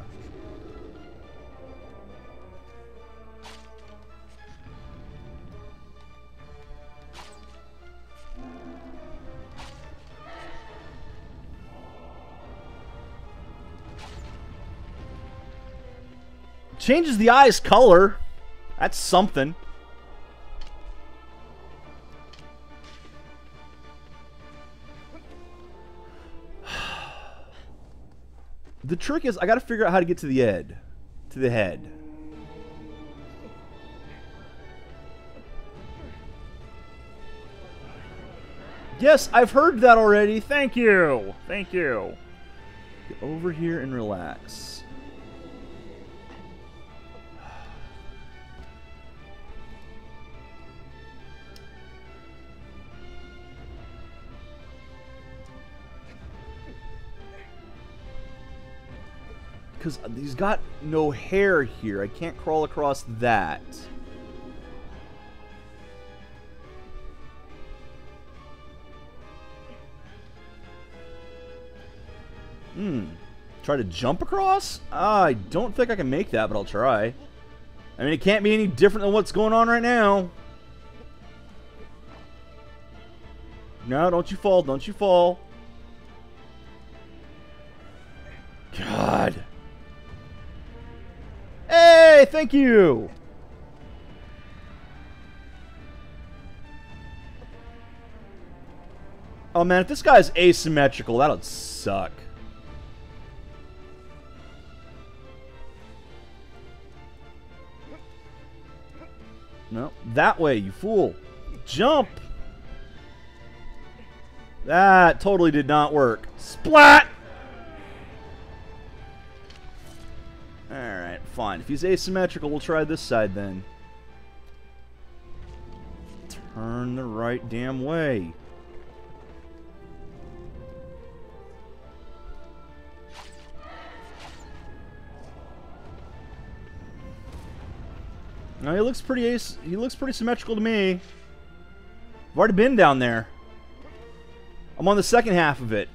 Changes the eye's color. That's something. The trick is I got to figure out how to get to the head. To the head. Yes, I've heard that already. Thank you. Thank you. Get over here and relax. Because he's got no hair here. I can't crawl across that. Hmm. Try to jump across? I don't think I can make that, but I'll try. I mean, it can't be any different than what's going on right now. No, don't you fall. Don't you fall. Thank you! Oh man, if this guy's asymmetrical, that'll suck. No, that way, you fool. Jump! That totally did not work. Splat! Alright, fine. If he's asymmetrical, we'll try this side then. Turn the right damn way. No, he looks pretty ace. He looks pretty symmetrical to me. I've already been down there. I'm on the second half of it.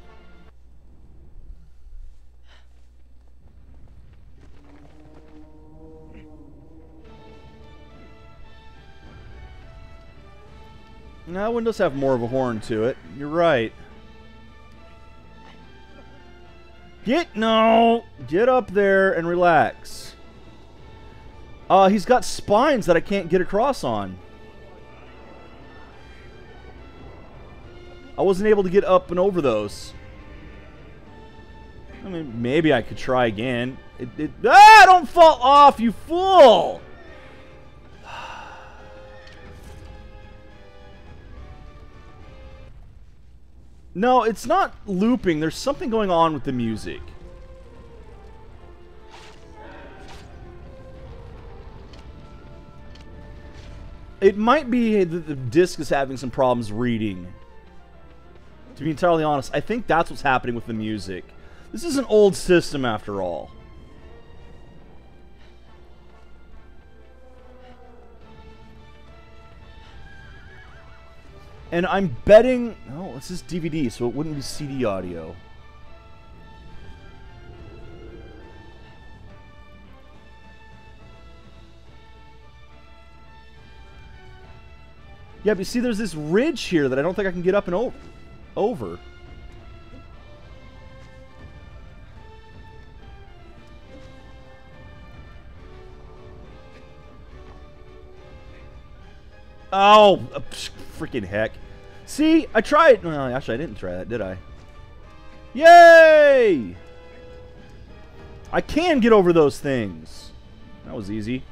One does have more of a horn to it. You're right. Get no, get up there and relax. Uh, he's got spines that I can't get across on. I wasn't able to get up and over those. I mean, maybe I could try again. It, it, ah, don't fall off, you fool! No, it's not looping. There's something going on with the music. It might be that the disc is having some problems reading. To be entirely honest, I think that's what's happening with the music. This is an old system after all. And I'm betting... Oh, this is DVD, so it wouldn't be CD audio. Yeah, but you see there's this ridge here that I don't think I can get up and over. over. Oh, uh, freaking heck. See, I tried. Well, actually, I didn't try that, did I? Yay! I can get over those things. That was easy.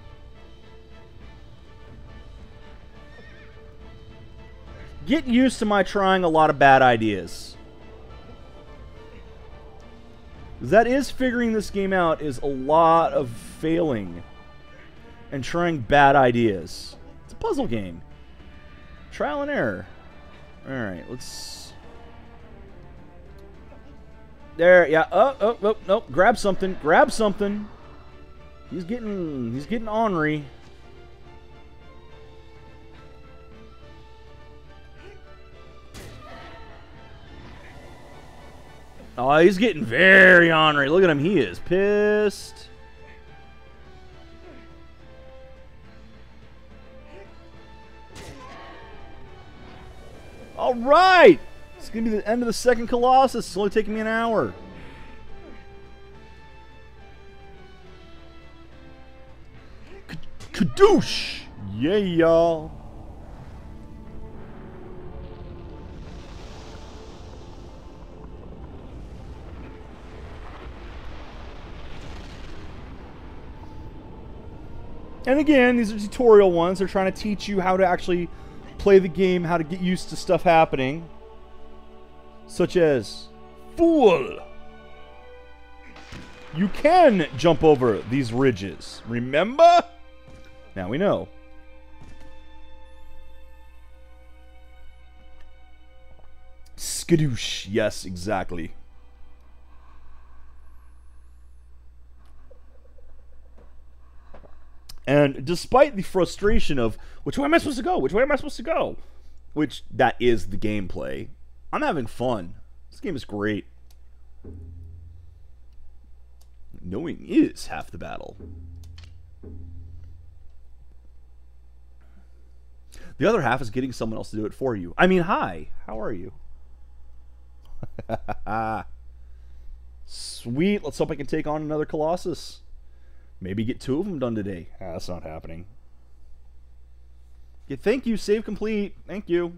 Get used to my trying a lot of bad ideas. That is figuring this game out is a lot of failing and trying bad ideas. It's a puzzle game. Trial and error. Alright, let's... There, yeah. Oh, oh, oh, nope. Grab something. Grab something. He's getting, he's getting ornery. Oh, he's getting very ornery. Look at him. He is pissed. All right. It's going to be the end of the second Colossus. It's only taking me an hour. Kadoosh! Yeah, y'all. And again, these are tutorial ones. They're trying to teach you how to actually play the game, how to get used to stuff happening. Such as, Fool! You can jump over these ridges. Remember? Now we know. Skadoosh. Yes, exactly. And despite the frustration of which way am I supposed to go? Which way am I supposed to go? Which that is the gameplay. I'm having fun. This game is great. Knowing is half the battle. The other half is getting someone else to do it for you. I mean, hi. How are you? Sweet. Let's hope I can take on another Colossus. Maybe get two of them done today. Ah, that's not happening. Yeah, thank you. Save complete. Thank you.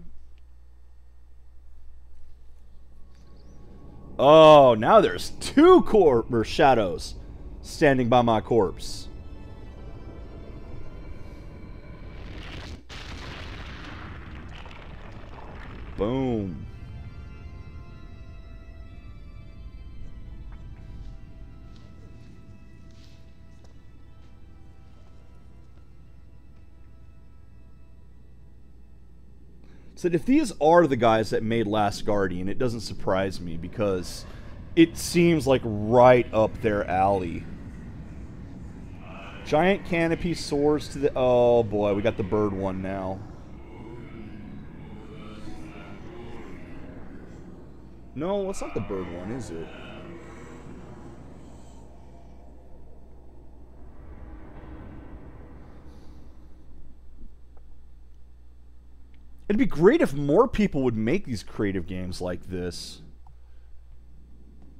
Oh, now there's two corp or shadows standing by my corpse. Boom. Said if these are the guys that made Last Guardian, it doesn't surprise me because it seems like right up their alley. Giant canopy soars to the... Oh boy, we got the bird one now. No, it's not the bird one, is it? It'd be great if more people would make these creative games like this.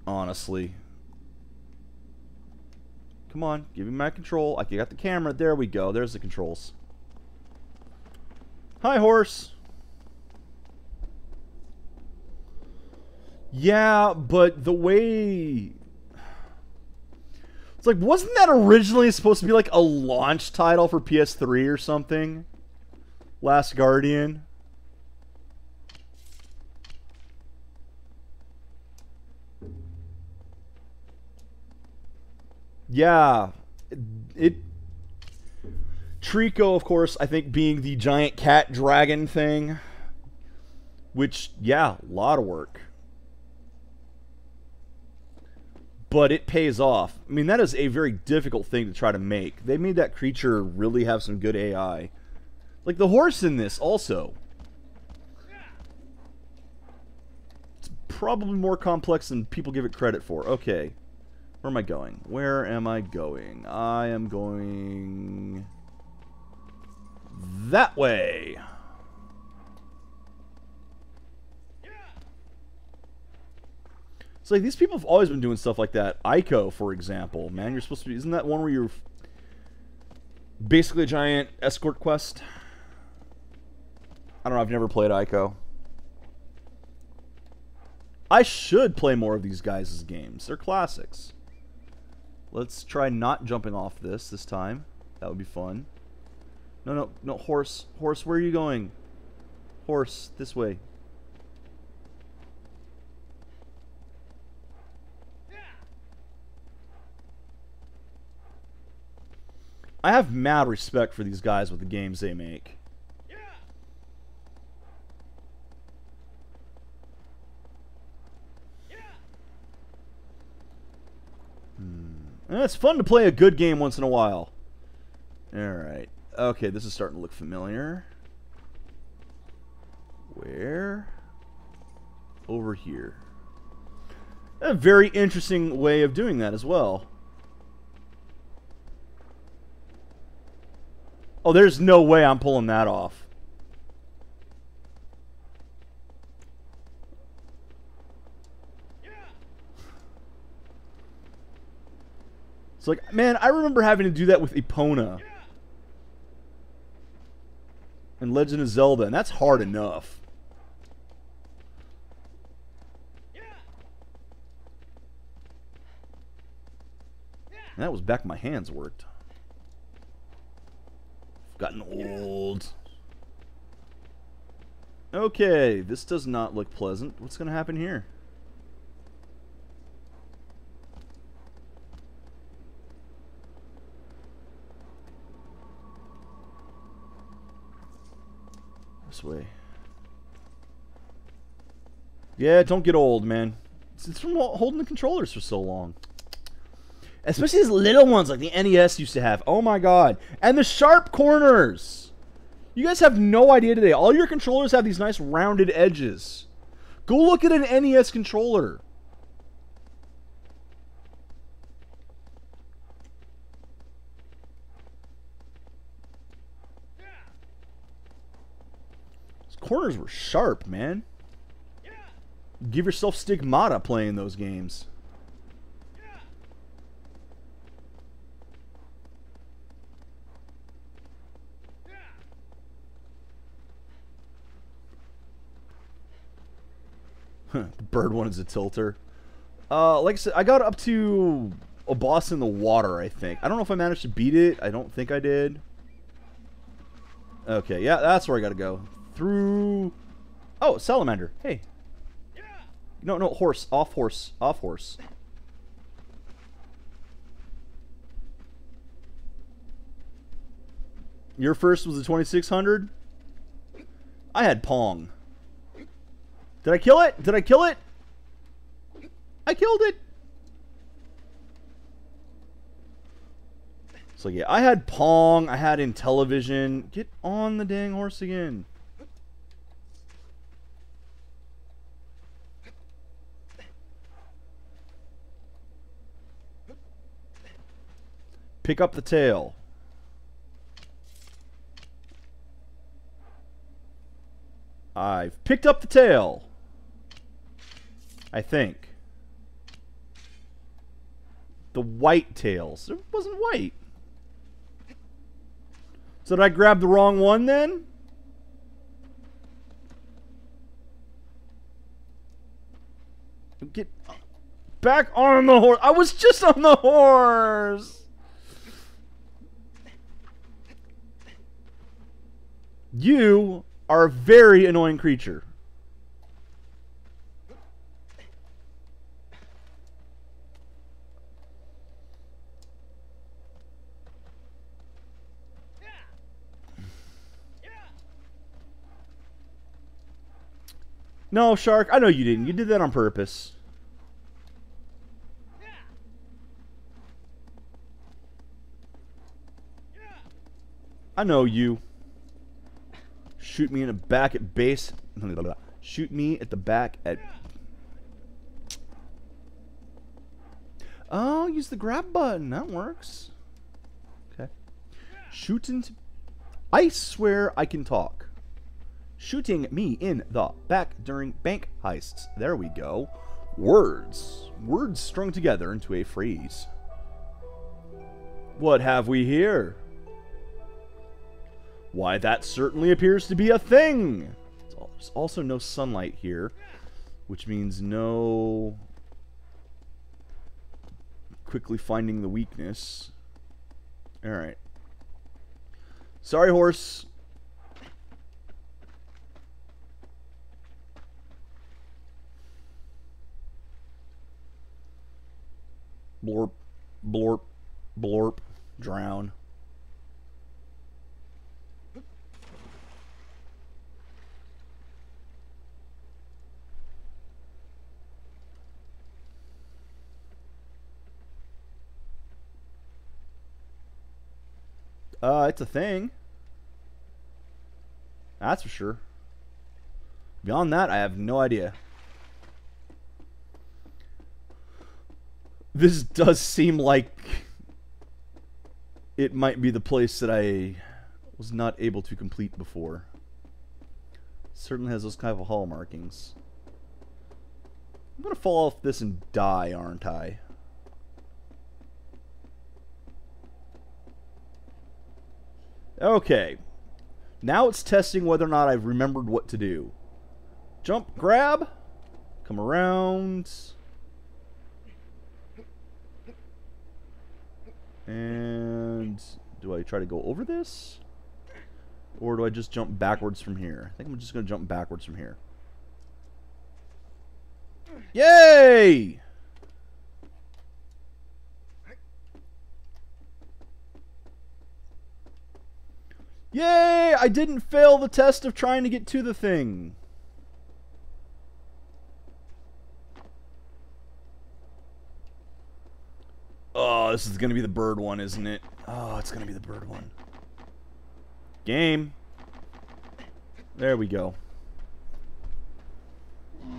Honestly. Come on, give me my control. I got the camera. There we go. There's the controls. Hi, horse. Yeah, but the way... It's like, wasn't that originally supposed to be like a launch title for PS3 or something? Last Guardian? Yeah, it. Trico, of course, I think being the giant cat dragon thing, which yeah, a lot of work. But it pays off. I mean, that is a very difficult thing to try to make. They made that creature really have some good AI. Like the horse in this also. It's probably more complex than people give it credit for. Okay. Where am I going? Where am I going? I am going... That way. It's like these people have always been doing stuff like that. Ico, for example. Man, you're supposed to be... Isn't that one where you're basically a giant escort quest? I don't know. I've never played Ico. I should play more of these guys' games. They're classics. Let's try not jumping off this this time. That would be fun. No, no, no, horse. Horse, where are you going? Horse, this way. I have mad respect for these guys with the games they make. Hmm. And it's fun to play a good game once in a while. Alright. Okay, this is starting to look familiar. Where? Over here. A very interesting way of doing that as well. Oh, there's no way I'm pulling that off. It's like, man, I remember having to do that with Epona. And Legend of Zelda, and that's hard enough. And that was back my hands worked gotten old. Okay, this does not look pleasant. What's going to happen here? This way. Yeah, don't get old, man. It's from holding the controllers for so long. Especially these little ones like the NES used to have. Oh my god. And the sharp corners. You guys have no idea today. All your controllers have these nice rounded edges. Go look at an NES controller. Those corners were sharp, man. Give yourself stigmata playing those games. the bird one is a tilter. Uh, like I said, I got up to a boss in the water, I think. I don't know if I managed to beat it. I don't think I did. Okay, yeah, that's where I gotta go. Through... Oh, salamander. Hey. No, no, horse. Off horse. Off horse. Your first was the 2600? I had Pong. Did I kill it? Did I kill it? I killed it. So yeah, I had Pong, I had Intellivision. Get on the dang horse again. Pick up the tail. I've picked up the tail. I think. The white tails. It wasn't white. So did I grab the wrong one then? Get back on the horse. I was just on the horse. You are a very annoying creature. No, Shark, I know you didn't. You did that on purpose. I know you. Shoot me in the back at base. Shoot me at the back at... Oh, use the grab button. That works. Okay. Shooting. I swear I can talk. Shooting me in the back during bank heists. There we go. Words. Words strung together into a phrase. What have we here? Why, that certainly appears to be a thing. There's also no sunlight here, which means no quickly finding the weakness. Alright. Sorry, horse. Blorp, blorp, blorp, drown. Uh, it's a thing. That's for sure. Beyond that, I have no idea. This does seem like it might be the place that I was not able to complete before. Certainly has those kind of hall markings. I'm gonna fall off this and die, aren't I? Okay. Now it's testing whether or not I've remembered what to do. Jump, grab, come around. And do I try to go over this? Or do I just jump backwards from here? I think I'm just going to jump backwards from here. Yay! Yay! I didn't fail the test of trying to get to the thing. Oh, this is going to be the bird one, isn't it? Oh, it's going to be the bird one. Game. There we go.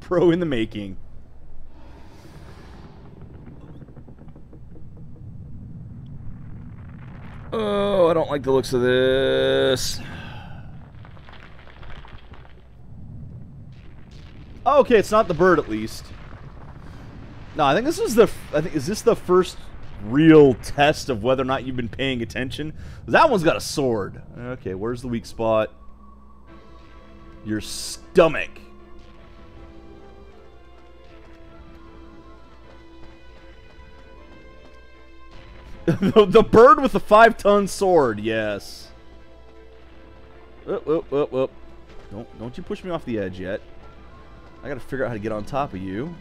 Pro in the making. Oh, I don't like the looks of this. Okay, it's not the bird at least. No, I think this is the. I think is this the first real test of whether or not you've been paying attention? That one's got a sword. Okay, where's the weak spot? Your stomach. the, the bird with the five-ton sword, yes. Whoop, whoop, whoop, whoop. Don't, don't you push me off the edge yet. I gotta figure out how to get on top of you.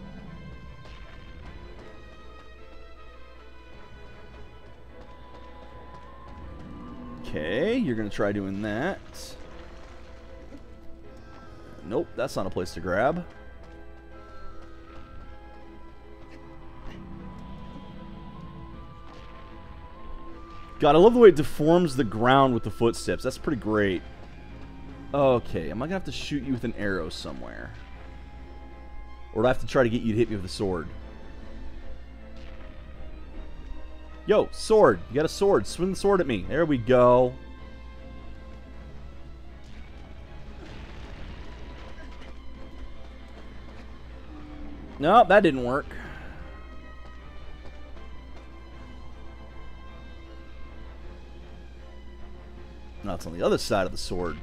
Okay, you're gonna try doing that. Nope, that's not a place to grab. God, I love the way it deforms the ground with the footsteps. That's pretty great. Okay, am I going to have to shoot you with an arrow somewhere? Or do I have to try to get you to hit me with a sword? Yo, sword. You got a sword. Swing the sword at me. There we go. No, that didn't work. Now it's on the other side of the sword.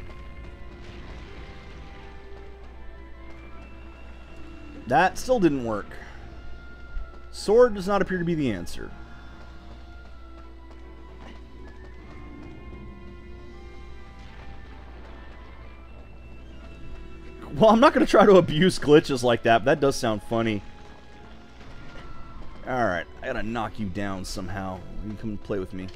That still didn't work. Sword does not appear to be the answer. Well, I'm not going to try to abuse glitches like that, but that does sound funny. Alright, I gotta knock you down somehow. You can come play with me.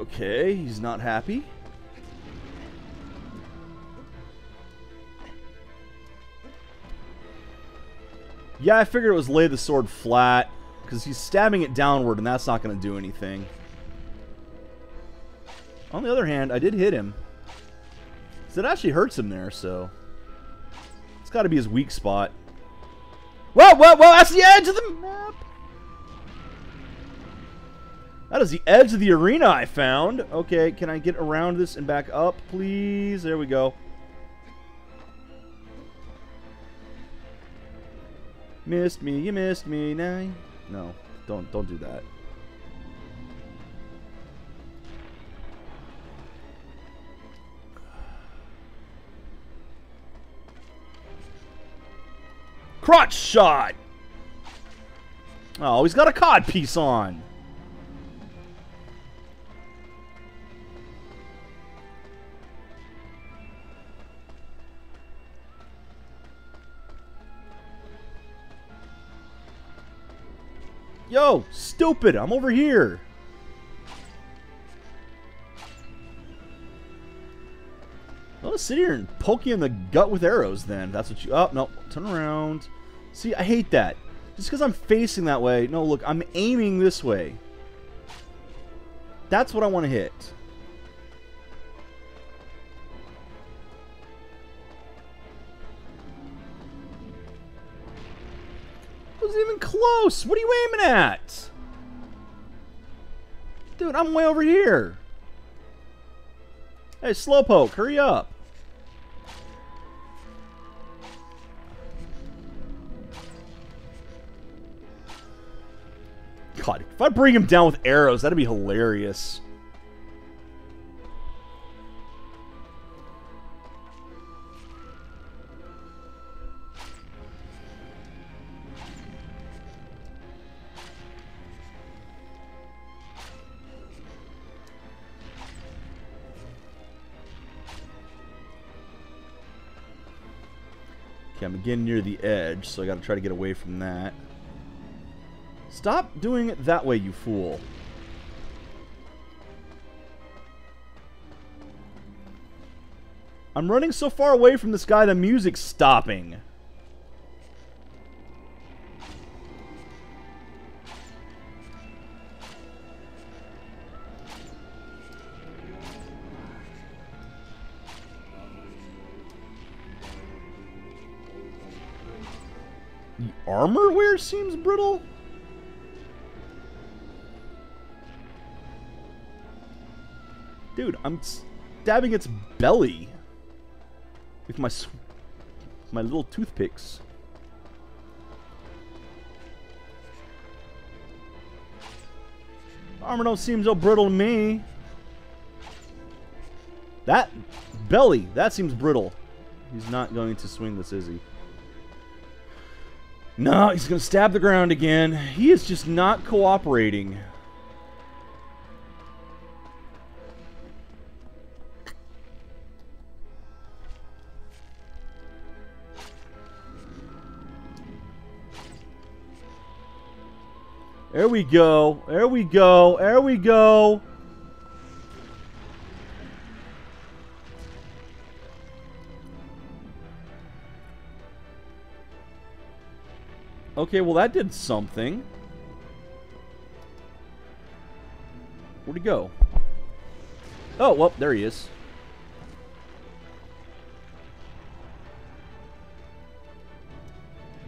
Okay, he's not happy. Yeah, I figured it was lay the sword flat, because he's stabbing it downward, and that's not going to do anything. On the other hand, I did hit him. So it actually hurts him there, so... It's got to be his weak spot. Whoa, whoa, whoa! That's the edge of the map! That is the edge of the arena I found. Okay, can I get around this and back up, please? There we go. Missed me, you missed me, now. No, don't don't do that. Crotch shot! Oh, he's got a cod piece on. Yo, stupid, I'm over here. I'll sit here and poke you in the gut with arrows then. That's what you... Oh, no. Turn around. See, I hate that. Just because I'm facing that way. No, look, I'm aiming this way. That's what I want to hit. Wasn't even close. What are you aiming at? Dude, I'm way over here. Hey, Slowpoke, hurry up. God, if I bring him down with arrows, that'd be hilarious. Okay, I'm again near the edge, so I gotta try to get away from that. Stop doing it that way, you fool. I'm running so far away from this guy, the music's stopping. Armor wear seems brittle? Dude, I'm stabbing its belly with my my little toothpicks. Armor don't seem so brittle to me. That belly, that seems brittle. He's not going to swing this, is he? No, he's going to stab the ground again. He is just not cooperating. There we go. There we go. There we go. Okay, well that did something. Where'd he go? Oh, well, there he is.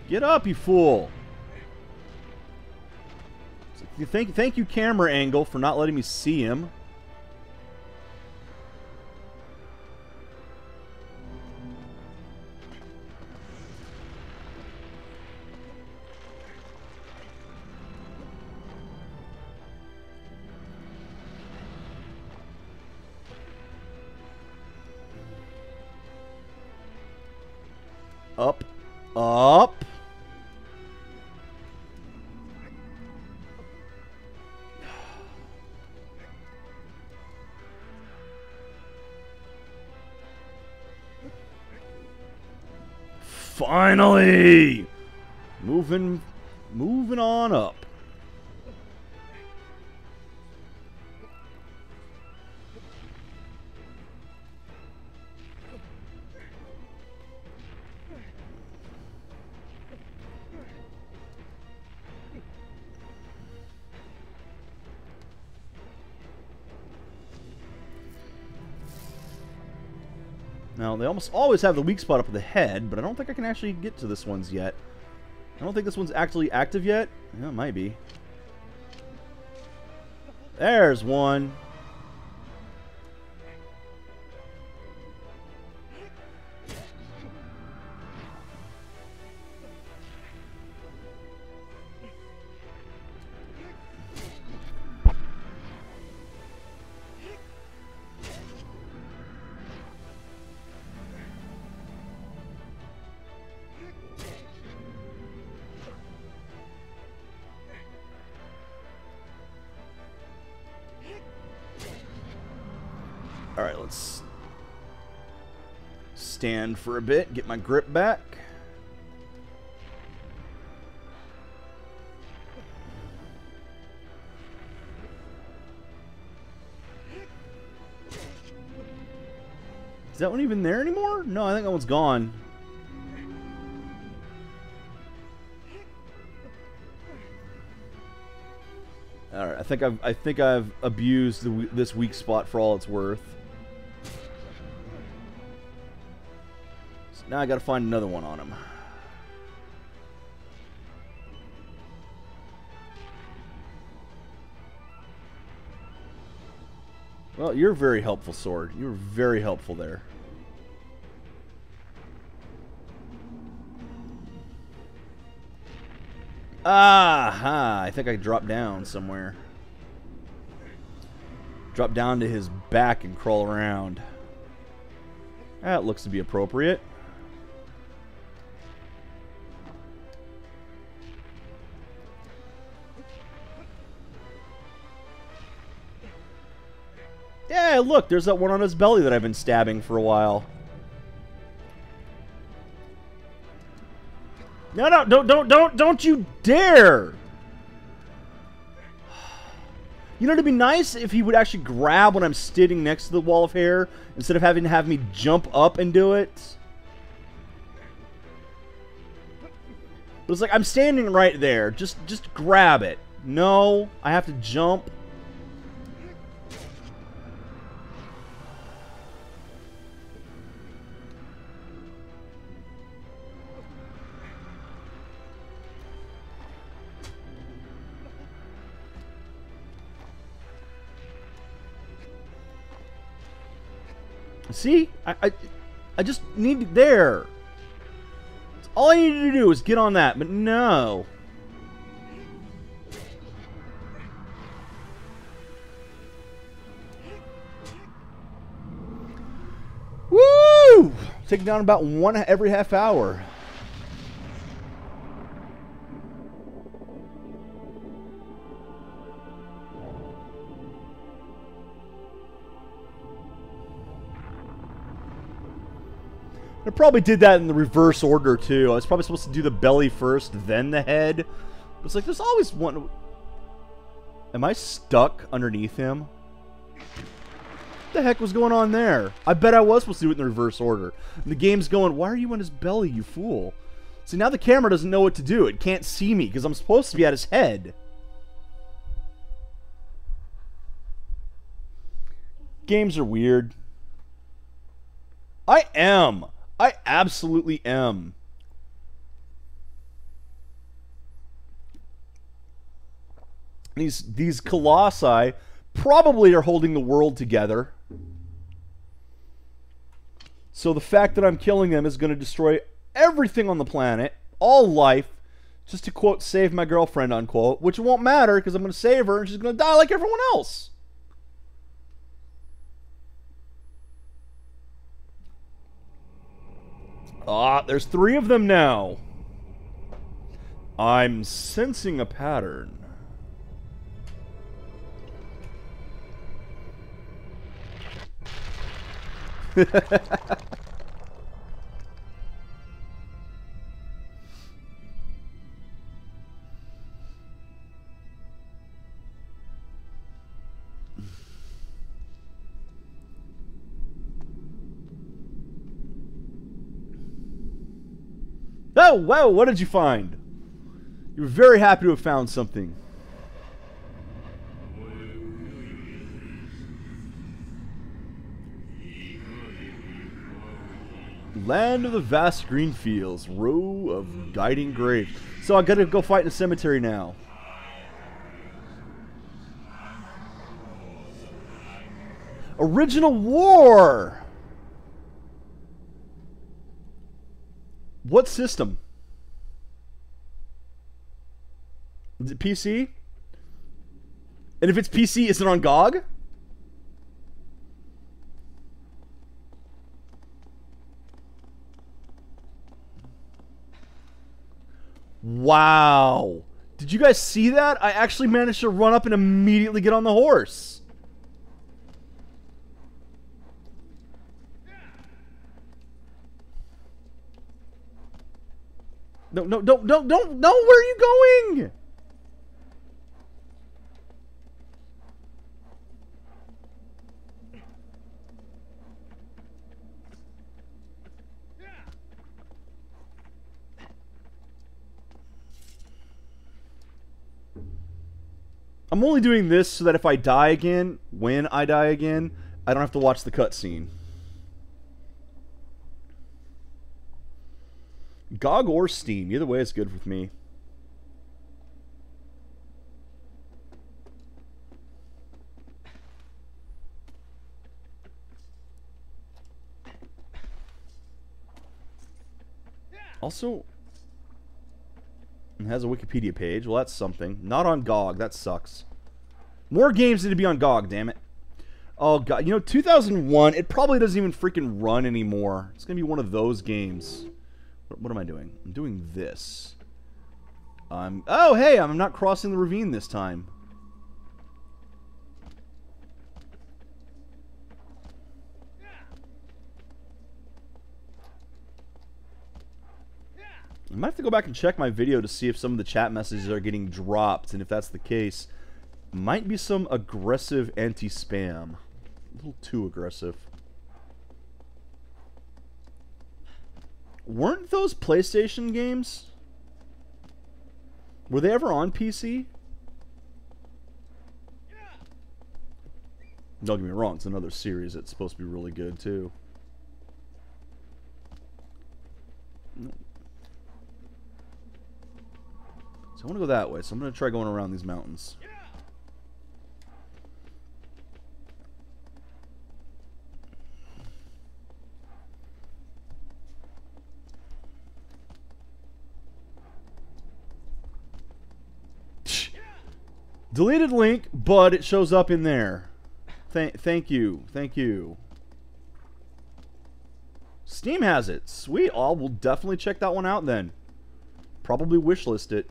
Get up, you fool! Thank, thank you, camera angle, for not letting me see him. Finally! Almost always have the weak spot up at the head, but I don't think I can actually get to this one's yet. I don't think this one's actually active yet. Yeah, it might be. There's one. For a bit, get my grip back. Is that one even there anymore? No, I think that one's gone. All right, I think I've I think I've abused the, this weak spot for all it's worth. Now I got to find another one on him. Well, you're very helpful, Sword. You were very helpful there. Aha! I think I dropped down somewhere. Drop down to his back and crawl around. That looks to be appropriate. Yeah, look, there's that one on his belly that I've been stabbing for a while. No, no, don't, don't, don't, don't you dare! You know, it'd be nice if he would actually grab when I'm standing next to the wall of hair instead of having to have me jump up and do it. But it's like I'm standing right there. Just, just grab it. No, I have to jump. See? I, I, I just need there. All I needed to do is get on that, but no. Woo! Taking down about one every half hour. I probably did that in the reverse order too. I was probably supposed to do the belly first, then the head. It's like there's always one. Am I stuck underneath him? What the heck was going on there? I bet I was supposed to do it in the reverse order. And the game's going, why are you on his belly, you fool? See, now the camera doesn't know what to do. It can't see me because I'm supposed to be at his head. Games are weird. I am. I absolutely am. These these colossi probably are holding the world together. So the fact that I'm killing them is going to destroy everything on the planet, all life, just to quote save my girlfriend unquote, which won't matter because I'm going to save her and she's going to die like everyone else. Ah, there's three of them now. I'm sensing a pattern. Oh, wow, what did you find? You were very happy to have found something. Land of the vast green fields, row of guiding graves. So I gotta go fight in a cemetery now. Original War! What system? Is it PC? And if it's PC, is it on GOG? Wow. Did you guys see that? I actually managed to run up and immediately get on the horse. No, no, don't, don't, don't, no, where are you going? I'm only doing this so that if I die again, when I die again, I don't have to watch the cutscene. GOG or Steam, either way is good with me. Also, it has a Wikipedia page. Well, that's something. Not on GOG. That sucks. More games need to be on GOG, damn it. Oh, God. You know, 2001, it probably doesn't even freaking run anymore. It's going to be one of those games. What, am I doing? I'm doing this. I'm... Oh, hey, I'm not crossing the ravine this time. I might have to go back and check my video to see if some of the chat messages are getting dropped, and if that's the case, might be some aggressive anti-spam. A little too aggressive. Weren't those PlayStation games? Were they ever on PC? Don't get me wrong, it's another series that's supposed to be really good, too. So I want to go that way. So I'm going to try going around these mountains. Deleted link, but it shows up in there. Th thank you. Thank you. Steam has it. Sweet. Oh, we'll definitely check that one out then. Probably wishlist it.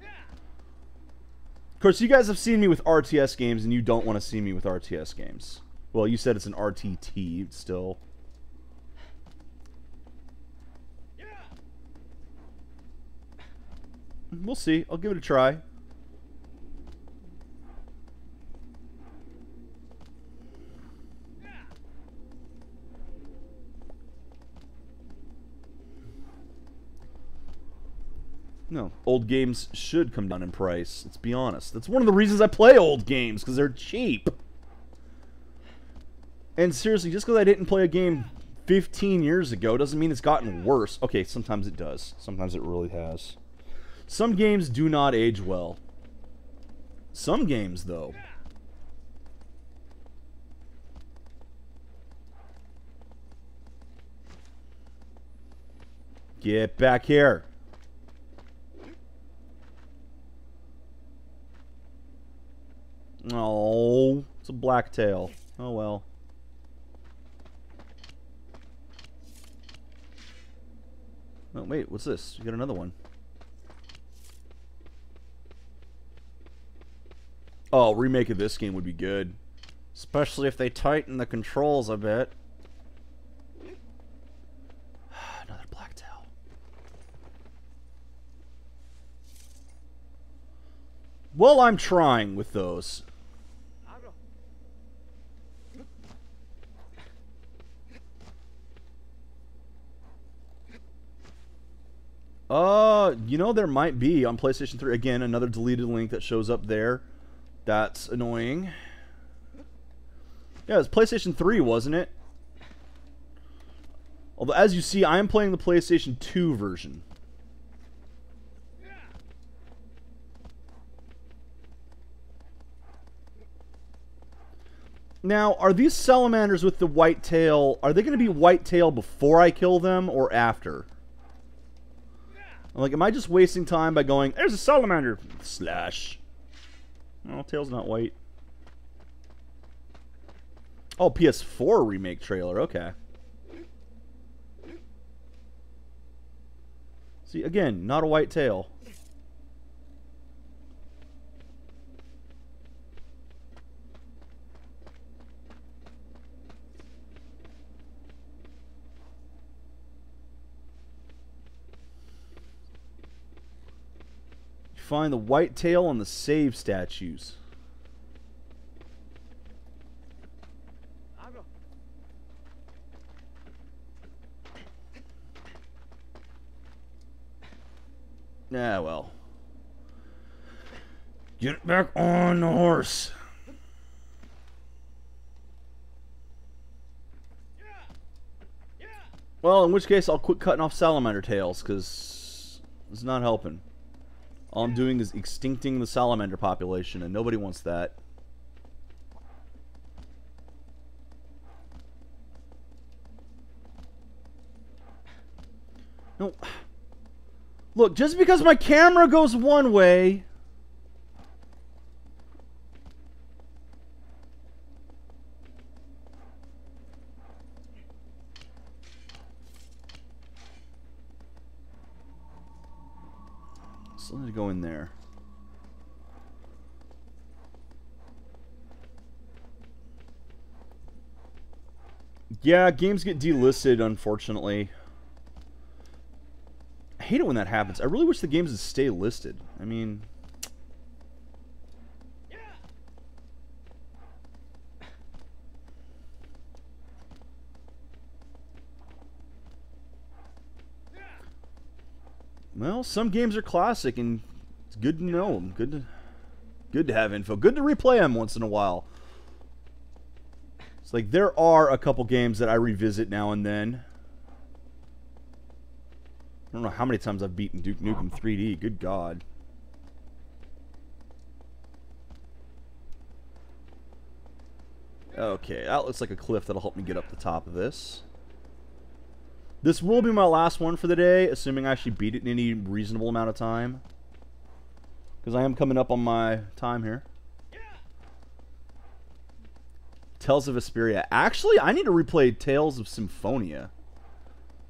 Of course, you guys have seen me with RTS games, and you don't want to see me with RTS games. Well, you said it's an RTT still. We'll see. I'll give it a try. No, old games should come down in price. Let's be honest. That's one of the reasons I play old games, because they're cheap. And seriously, just because I didn't play a game 15 years ago doesn't mean it's gotten worse. Okay, sometimes it does. Sometimes it really has. Some games do not age well. Some games, though. Get back here. Oh, it's a blacktail. Oh well. Oh wait, what's this? You got another one. Oh, remake of this game would be good. Especially if they tighten the controls a bit. Another blacktail. Well, I'm trying with those. Uh, you know, there might be on PlayStation 3. Again, another deleted link that shows up there. That's annoying. Yeah, it was PlayStation 3, wasn't it? Although, as you see, I am playing the PlayStation 2 version. Now, are these salamanders with the white tail, are they going to be white tail before I kill them or after? Like, am I just wasting time by going, there's a salamander, slash. Oh, tail's not white. Oh, PS4 remake trailer, okay. See, again, not a white tail. Find the white tail on the save statues. Yeah, well. Get back on the horse. Well, in which case, I'll quit cutting off salamander tails, because it's not helping. All I'm doing is extincting the salamander population, and nobody wants that. No. Look, just because my camera goes one way... to go in there. Yeah, games get delisted, unfortunately. I hate it when that happens. I really wish the games would stay listed. I mean... Well, some games are classic, and it's good to know them. Good to, good to have info. Good to replay them once in a while. It's like there are a couple games that I revisit now and then. I don't know how many times I've beaten Duke Nukem 3D. Good God. Okay, that looks like a cliff that'll help me get up the top of this. This will be my last one for the day, assuming I actually beat it in any reasonable amount of time. Because I am coming up on my time here. Tales of Vesperia. Actually, I need to replay Tales of Symphonia.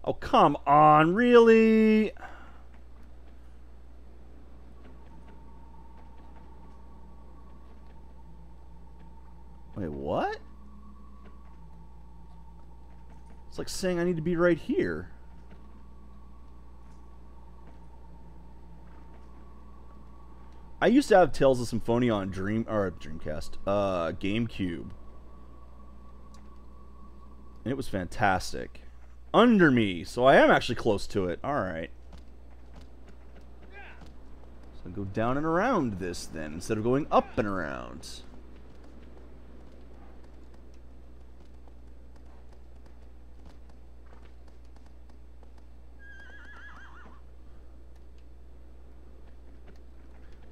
Oh, come on, really? Wait, what? It's like saying I need to be right here. I used to have Tales of Symphonia on Dream or Dreamcast, uh, GameCube. And it was fantastic. Under me, so I am actually close to it. Alright. So go down and around this then, instead of going up and around.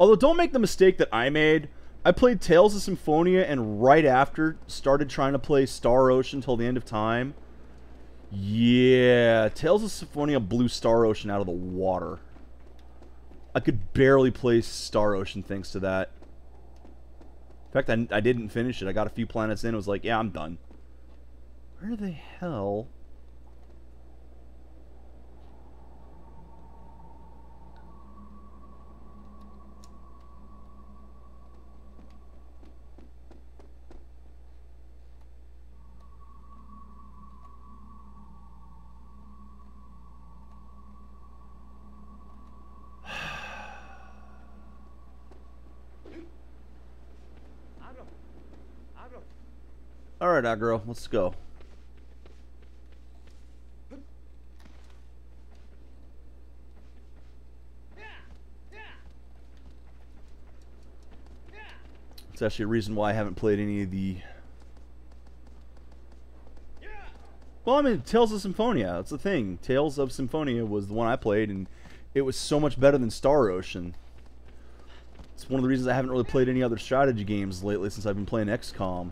Although, don't make the mistake that I made. I played Tales of Symphonia and right after started trying to play Star Ocean till the end of time. Yeah, Tales of Symphonia blew Star Ocean out of the water. I could barely play Star Ocean thanks to that. In fact, I, I didn't finish it. I got a few planets in. It was like, yeah, I'm done. Where the hell... Alright, Agro, let's go. It's actually a reason why I haven't played any of the Well, I mean, Tales of Symphonia. That's the thing. Tales of Symphonia was the one I played, and it was so much better than Star Ocean. It's one of the reasons I haven't really played any other strategy games lately since I've been playing XCOM.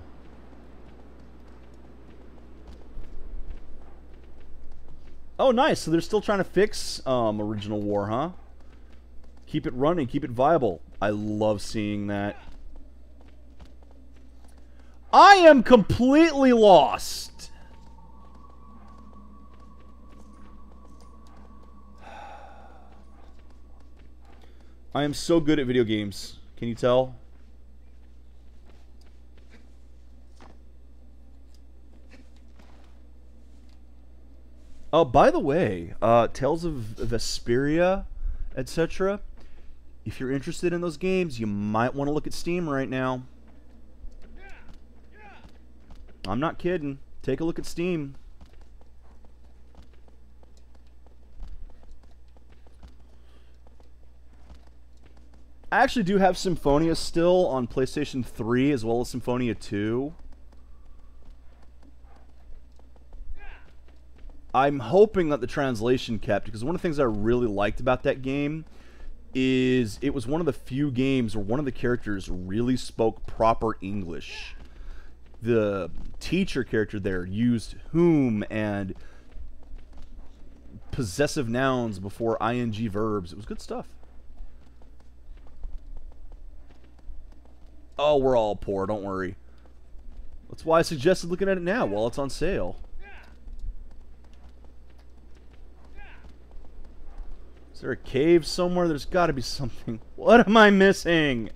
Oh, nice. So they're still trying to fix um, Original War, huh? Keep it running, keep it viable. I love seeing that. I am completely lost. I am so good at video games. Can you tell? Oh, by the way, uh, Tales of Vesperia, etc. If you're interested in those games, you might want to look at Steam right now. I'm not kidding. Take a look at Steam. I actually do have Symphonia still on PlayStation 3 as well as Symphonia 2. I'm hoping that the translation kept because one of the things I really liked about that game is it was one of the few games where one of the characters really spoke proper English. The teacher character there used whom and possessive nouns before ing verbs. It was good stuff. Oh, we're all poor, don't worry. That's why I suggested looking at it now while it's on sale. Is there a cave somewhere? There's got to be something. What am I missing?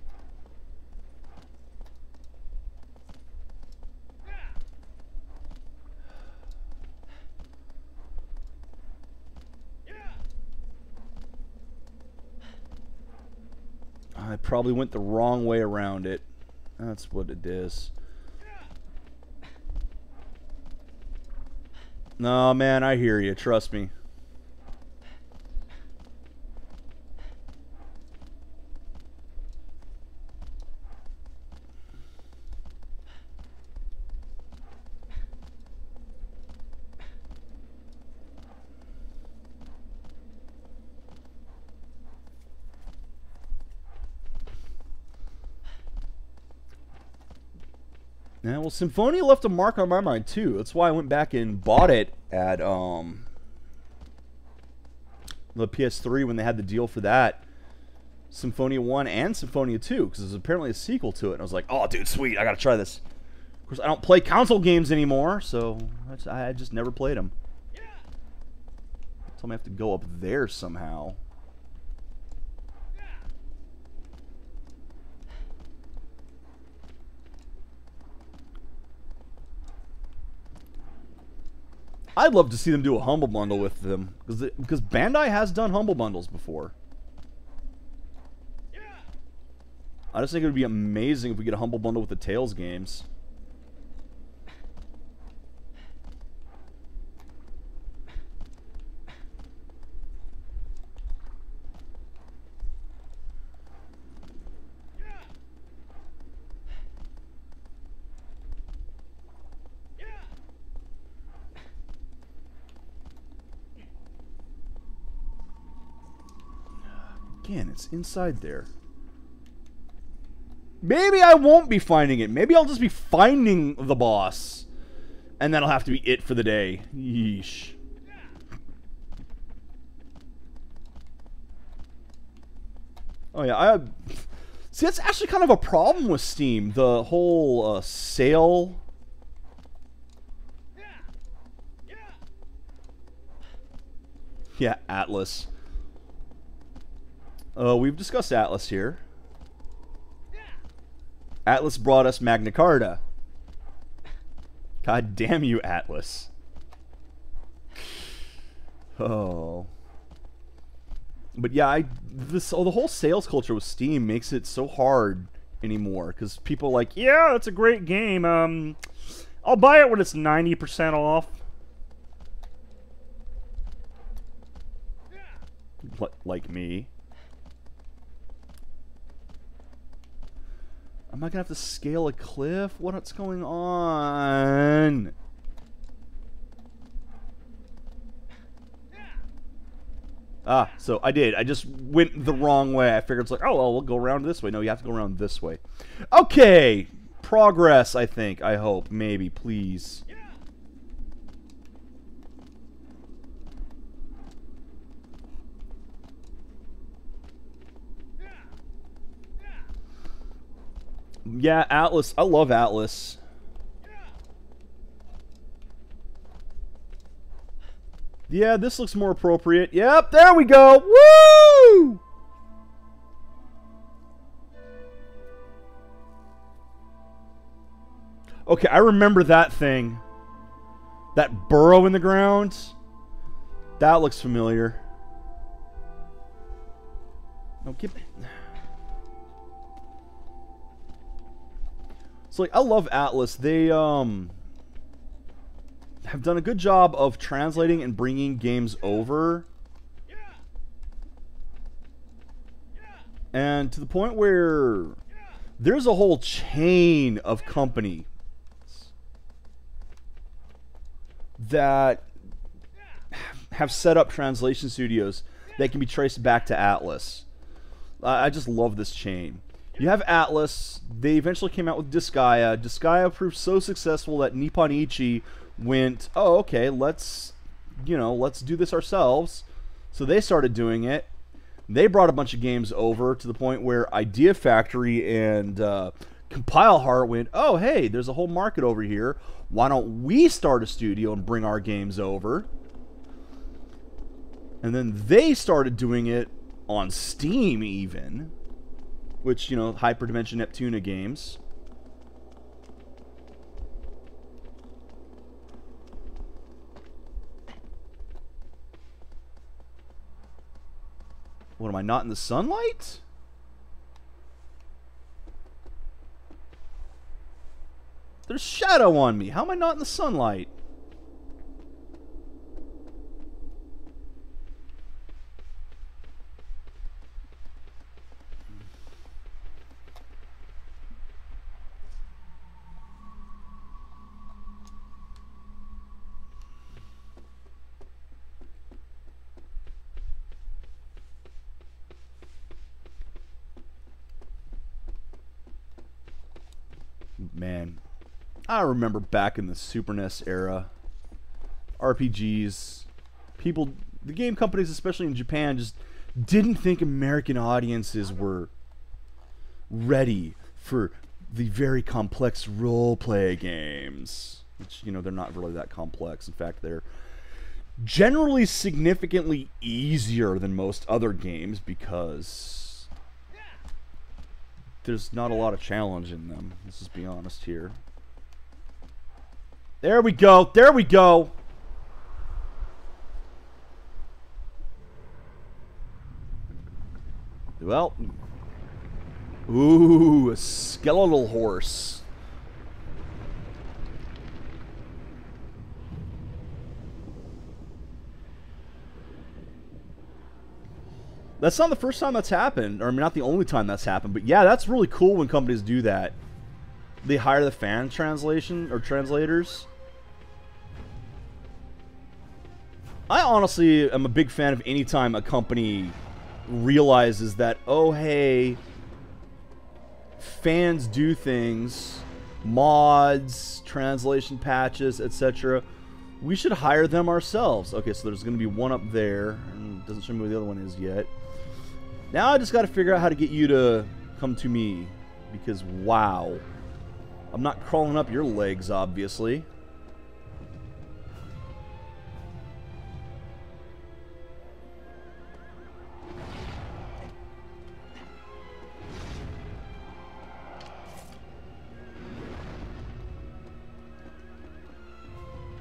I probably went the wrong way around it. That's what it is. No, man, I hear you. Trust me. Yeah, well, Symphonia left a mark on my mind too. That's why I went back and bought it at um the PS3 when they had the deal for that. Symphonia 1 and Symphonia 2 because there's apparently a sequel to it. And I was like, oh, dude, sweet. I got to try this. Of course, I don't play console games anymore, so I just never played them. Tell me I have to go up there somehow. I'd love to see them do a humble bundle with them because because Bandai has done humble bundles before. I just think it would be amazing if we get a humble bundle with the Tales games. Again, it's inside there. Maybe I won't be finding it. Maybe I'll just be finding the boss. And that'll have to be it for the day. Yeesh. Oh yeah, I see. That's actually kind of a problem with Steam. The whole uh, sale. Yeah, Atlus. Uh, we've discussed Atlus here. Atlus brought us Magna Carta. God damn you, Atlus. Oh. But yeah, I this oh, the whole sales culture with Steam makes it so hard anymore because people like, yeah, it's a great game. Um, I'll buy it when it's ninety percent off. Like me. Am I gonna have to scale a cliff? What's going on? Ah, so I did. I just went the wrong way. I figured it's like, oh, well, we'll go around this way. No, you have to go around this way. Okay, progress, I think. I hope. Maybe. Please. Yeah. Atlus. I love Atlus. Yeah, this looks more appropriate. Yep, there we go. Woo! Okay, I remember that thing. That burrow in the ground. That looks familiar. No, get... So, like, I love Atlus. They, um have done a good job of translating and bringing games over. And to the point where there's a whole chain of company that have set up translation studios that can be traced back to Atlus. I just love this chain. You have Atlus. They eventually came out with Disgaea. Disgaea proved so successful that Nippon Ichi went, oh, okay, let's, you know, let's do this ourselves. So they started doing it. They brought a bunch of games over to the point where Idea Factory and uh, Compile Heart went, oh, hey, there's a whole market over here. Why don't we start a studio and bring our games over? And then they started doing it on Steam, even, which, you know, Hyperdimension Neptunia games. What am I not in the sunlight? There's shadow on me. How am I not in the sunlight? man, I remember back in the Super NES era, RPGs, people, the game companies, especially in Japan, just didn't think American audiences were ready for the very complex role play games. Which, you know, they're not really that complex. In fact, they're generally significantly easier than most other games because there's not a lot of challenge in them. Let's just be honest here. There we go. There we go. Well. Ooh, a skeletal horse. That's not the first time that's happened, or I mean, not the only time that's happened, but yeah, that's really cool when companies do that. They hire the fan translation or translators. I honestly am a big fan of any time a company realizes that, oh, hey, fans do things, mods, translation patches, etc. We should hire them ourselves. Okay, so there's going to be one up there. And doesn't show me where the other one is yet. Now I just got to figure out how to get you to come to me. Because, wow. I'm not crawling up your legs, obviously.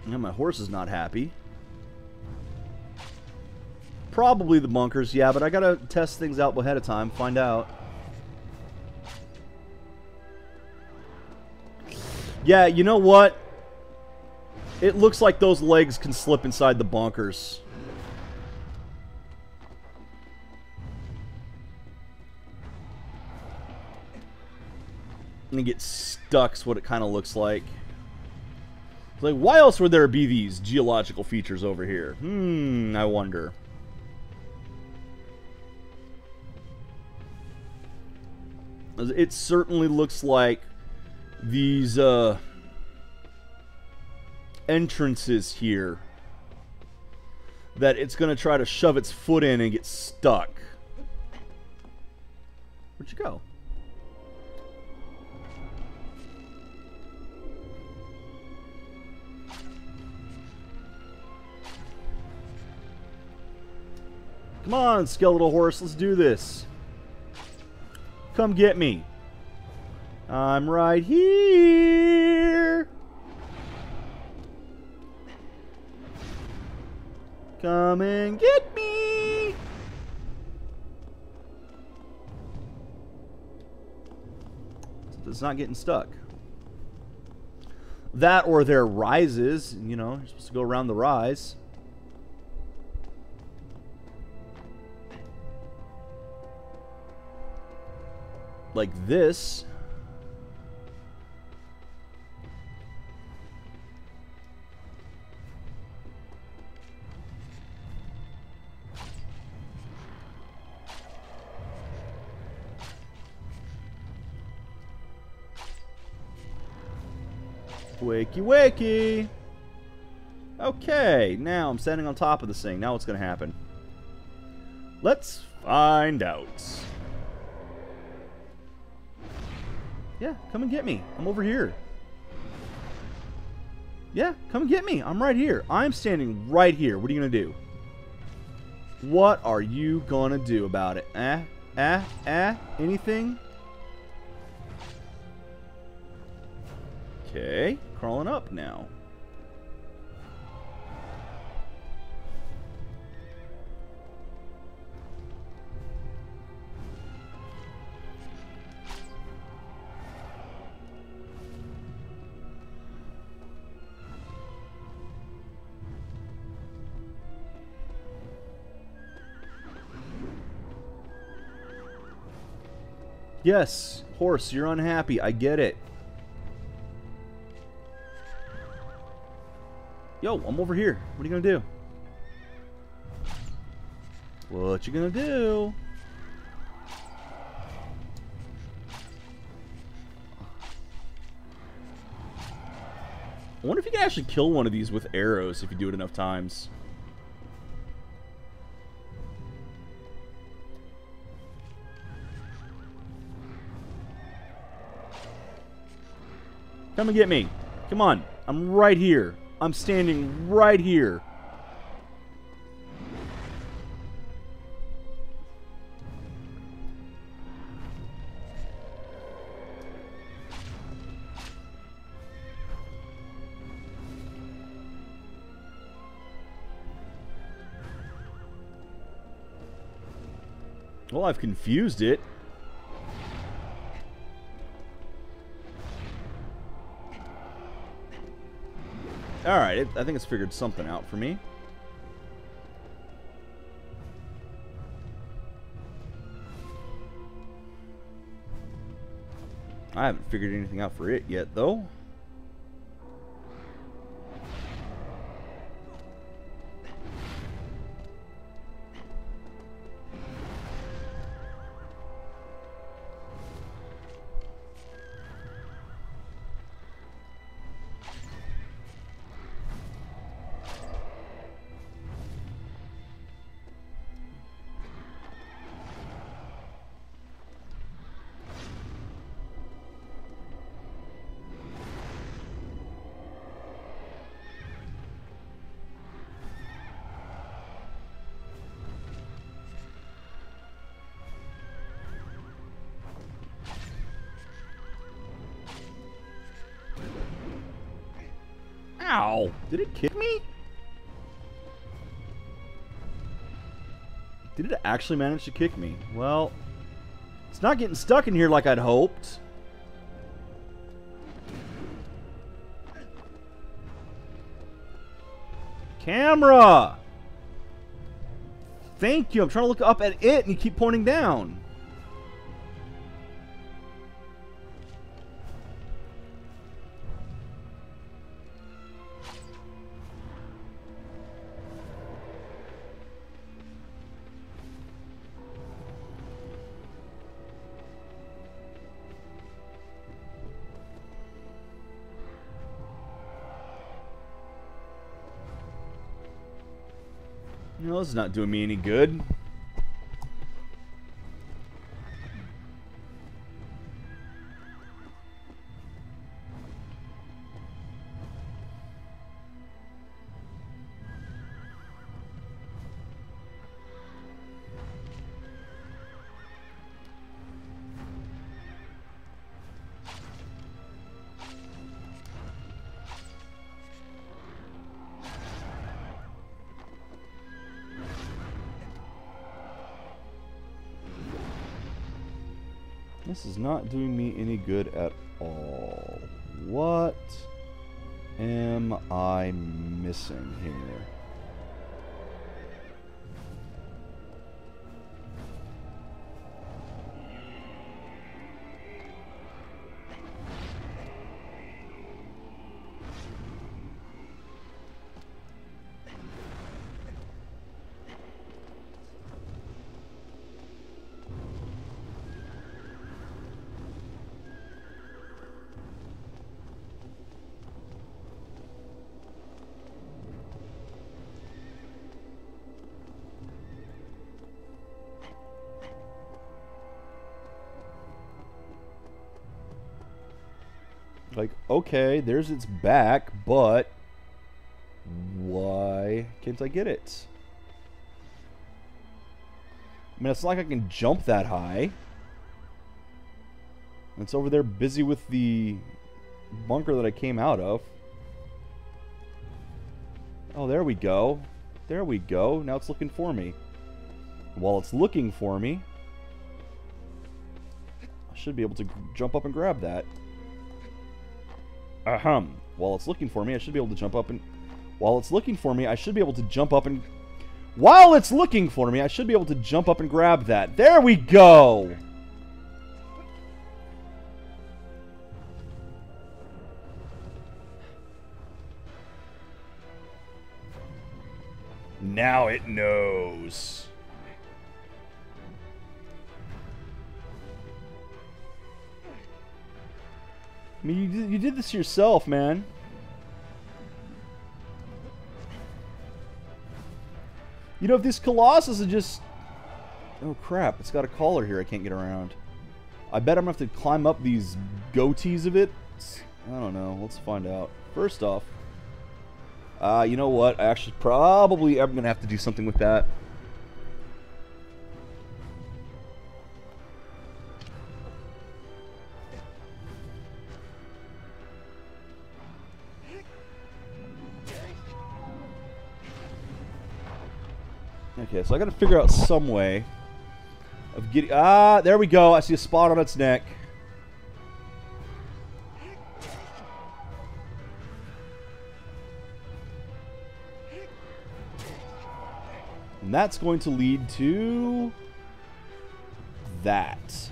Now my horse is not happy. Probably the bunkers, yeah, but I gotta test things out ahead of time, find out. Yeah, you know what? It looks like those legs can slip inside the bunkers. And get stuck is what it kind of looks like. It's like, why else would there be these geological features over here? Hmm, I wonder. It certainly looks like these uh, entrances here that it's going to try to shove its foot in and get stuck. Where'd you go? Come on, skeletal horse, let's do this. Come get me. I'm right here. Come and get me. It's not getting stuck. That or there rises, you know, you're supposed to go around the rise. Like this. Wakey wakey! Okay, now I'm standing on top of this thing. Now what's going to happen? Let's find out. Yeah, come and get me. I'm over here. Yeah, come and get me. I'm right here. I'm standing right here. What are you going to do? What are you going to do about it? Eh? Eh? Eh? Anything? Okay, crawling up now. Yes, horse, you're unhappy. I get it. Yo, I'm over here. What are you gonna do? What you gonna do? I wonder if you can actually kill one of these with arrows if you do it enough times. Come and get me. Come on. I'm right here. I'm standing right here. Well, I've confused it. Alright, I think it's figured something out for me. I haven't figured anything out for it yet, though. Ow! Did it kick me? Did it actually manage to kick me? Well, it's not getting stuck in here like I'd hoped. Camera! Thank you. I'm trying to look up at it and you keep pointing down. Is not doing me any good. This is not doing me any good at all. What am I missing here? Okay, there's its back, but why can't I get it? I mean, it's not like I can jump that high. It's over there busy with the bunker that I came out of. Oh, there we go. There we go. Now it's looking for me. While it's looking for me, I should be able to jump up and grab that. Ahem. While it's looking for me, I should be able to jump up and... While it's looking for me, I should be able to jump up and... While it's looking for me, I should be able to jump up and grab that. There we go! I mean, you did, you did this yourself, man. You know, if this Colossus is just... Oh, crap. It's got a collar here I can't get around. I bet I'm going to have to climb up these goatees of it. I don't know. Let's find out. First off... Uh, you know what? I actually probably am going to have to do something with that. So I gotta figure out some way of getting... Ah, there we go. I see a spot on its neck. And that's going to lead to... That.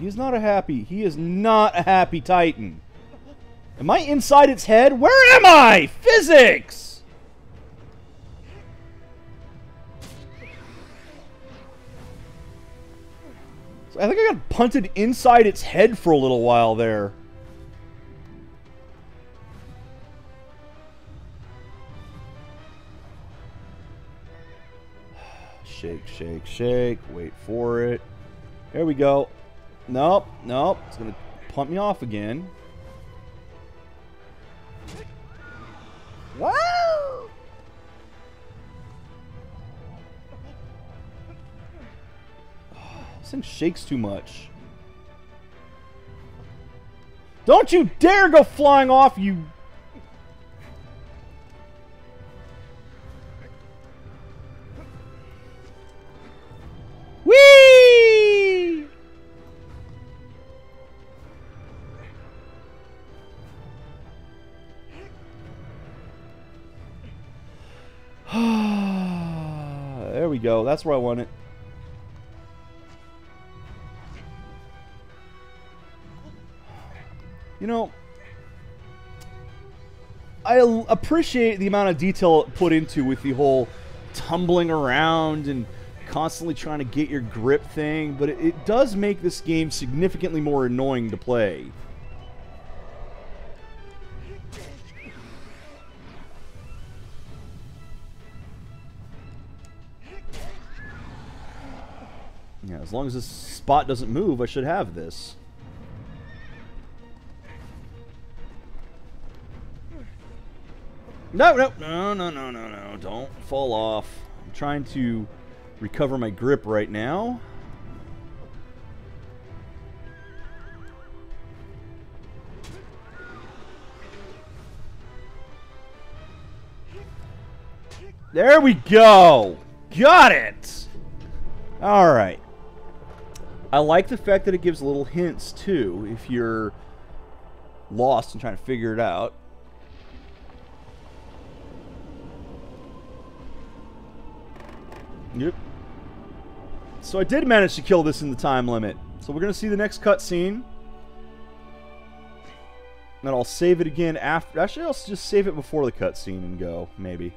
He's not a happy. He is not a happy Titan. Am I inside its head? Where am I? Physics! So I think I got punted inside its head for a little while there. Shake, shake, shake. Wait for it. There we go. Nope, nope. It's going to pump me off again. Wow! This thing shakes too much. Don't you dare go flying off, you... go. That's where I want it. You know, I appreciate the amount of detail put into with the whole tumbling around and constantly trying to get your grip thing, but it, it does make this game significantly more annoying to play. As long as this spot doesn't move, I should have this. No, no, no, no, no, no, no. Don't fall off. I'm trying to recover my grip right now. There we go. Got it. All right. I like the fact that it gives little hints too if you're lost and trying to figure it out. Yep. So I did manage to kill this in the time limit. So we're going to see the next cutscene. And I'll save it again after. Actually, I'll just save it before the cutscene and go, maybe.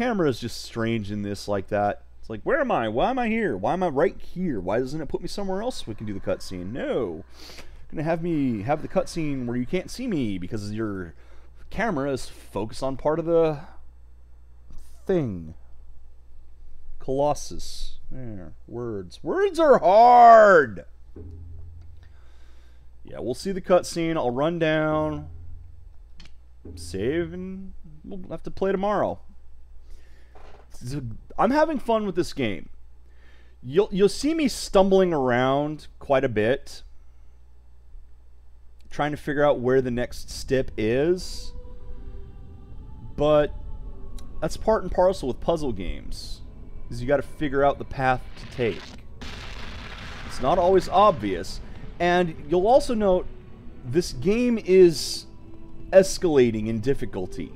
Camera is just strange in this like that. It's like, where am I? Why am I here? Why am I right here? Why doesn't it put me somewhere else so we can do the cutscene? No gonna have me have the cutscene where you can't see me because your camera is focused on part of the thing. Colossus. There. Words. Words are hard! Yeah, we'll see the cutscene. I'll run down, save, and we'll have to play tomorrow. I'm having fun with this game. You'll you'll see me stumbling around quite a bit trying to figure out where the next step is. But that's part and parcel with puzzle games. Is you got to figure out the path to take. It's not always obvious. And you'll also note this game is escalating in difficulty.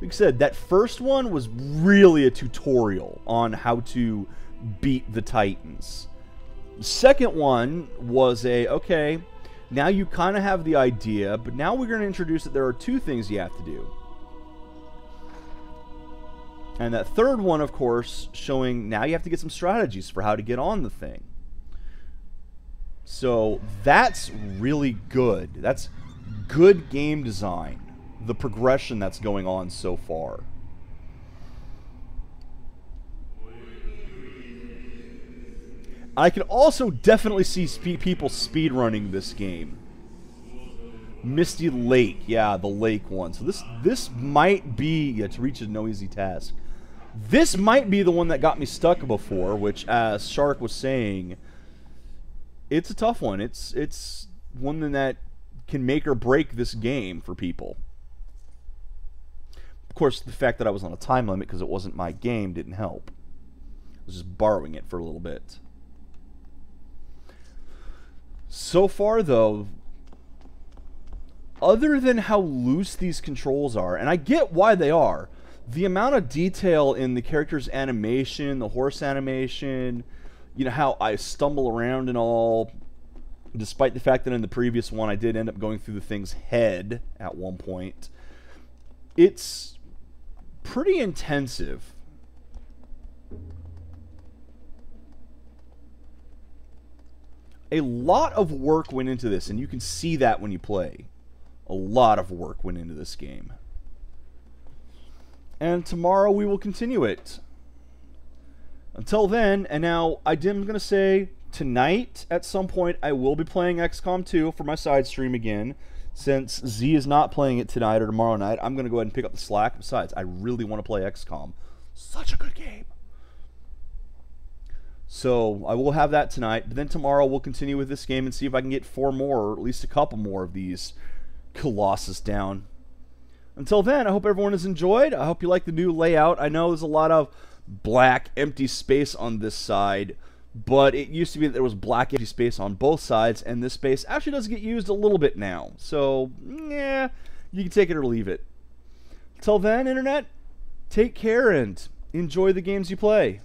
Like I said, that first one was really a tutorial on how to beat the Titans. Second one was a, okay, now you kind of have the idea, but now we're going to introduce that there are two things you have to do. And that third one, of course, showing now you have to get some strategies for how to get on the thing. So that's really good. That's good game design. The progression that's going on so far. I can also definitely see people speedrunning this game. Misty Lake, yeah, the lake one. So this this might be yeah, to reach is no easy task. This might be the one that got me stuck before, which as Shark was saying, it's a tough one. It's it's one that can make or break this game for people. Course, the fact that I was on a time limit because it wasn't my game didn't help. I was just borrowing it for a little bit. So far, though, other than how loose these controls are, and I get why they are, the amount of detail in the character's animation, the horse animation, you know, how I stumble around and all, despite the fact that in the previous one I did end up going through the thing's head at one point, it's pretty intensive. a lot of work went into this, and you can see that when you play. A lot of work went into this game. And tomorrow we will continue it. Until then, and now I am going to say tonight at some point I will be playing XCOM 2 for my side stream again. Since Z is not playing it tonight or tomorrow night, I'm going to go ahead and pick up the slack. Besides, I really want to play XCOM. Such a good game. So I will have that tonight. But then tomorrow we'll continue with this game and see if I can get four more, or at least a couple more of these Colossus down. Until then, I hope everyone has enjoyed. I hope you like the new layout. I know there's a lot of black empty space on this side, but it used to be that there was black empty space on both sides, and this space actually does get used a little bit now. So, yeah, you can take it or leave it. Until then, Internet, take care and enjoy the games you play.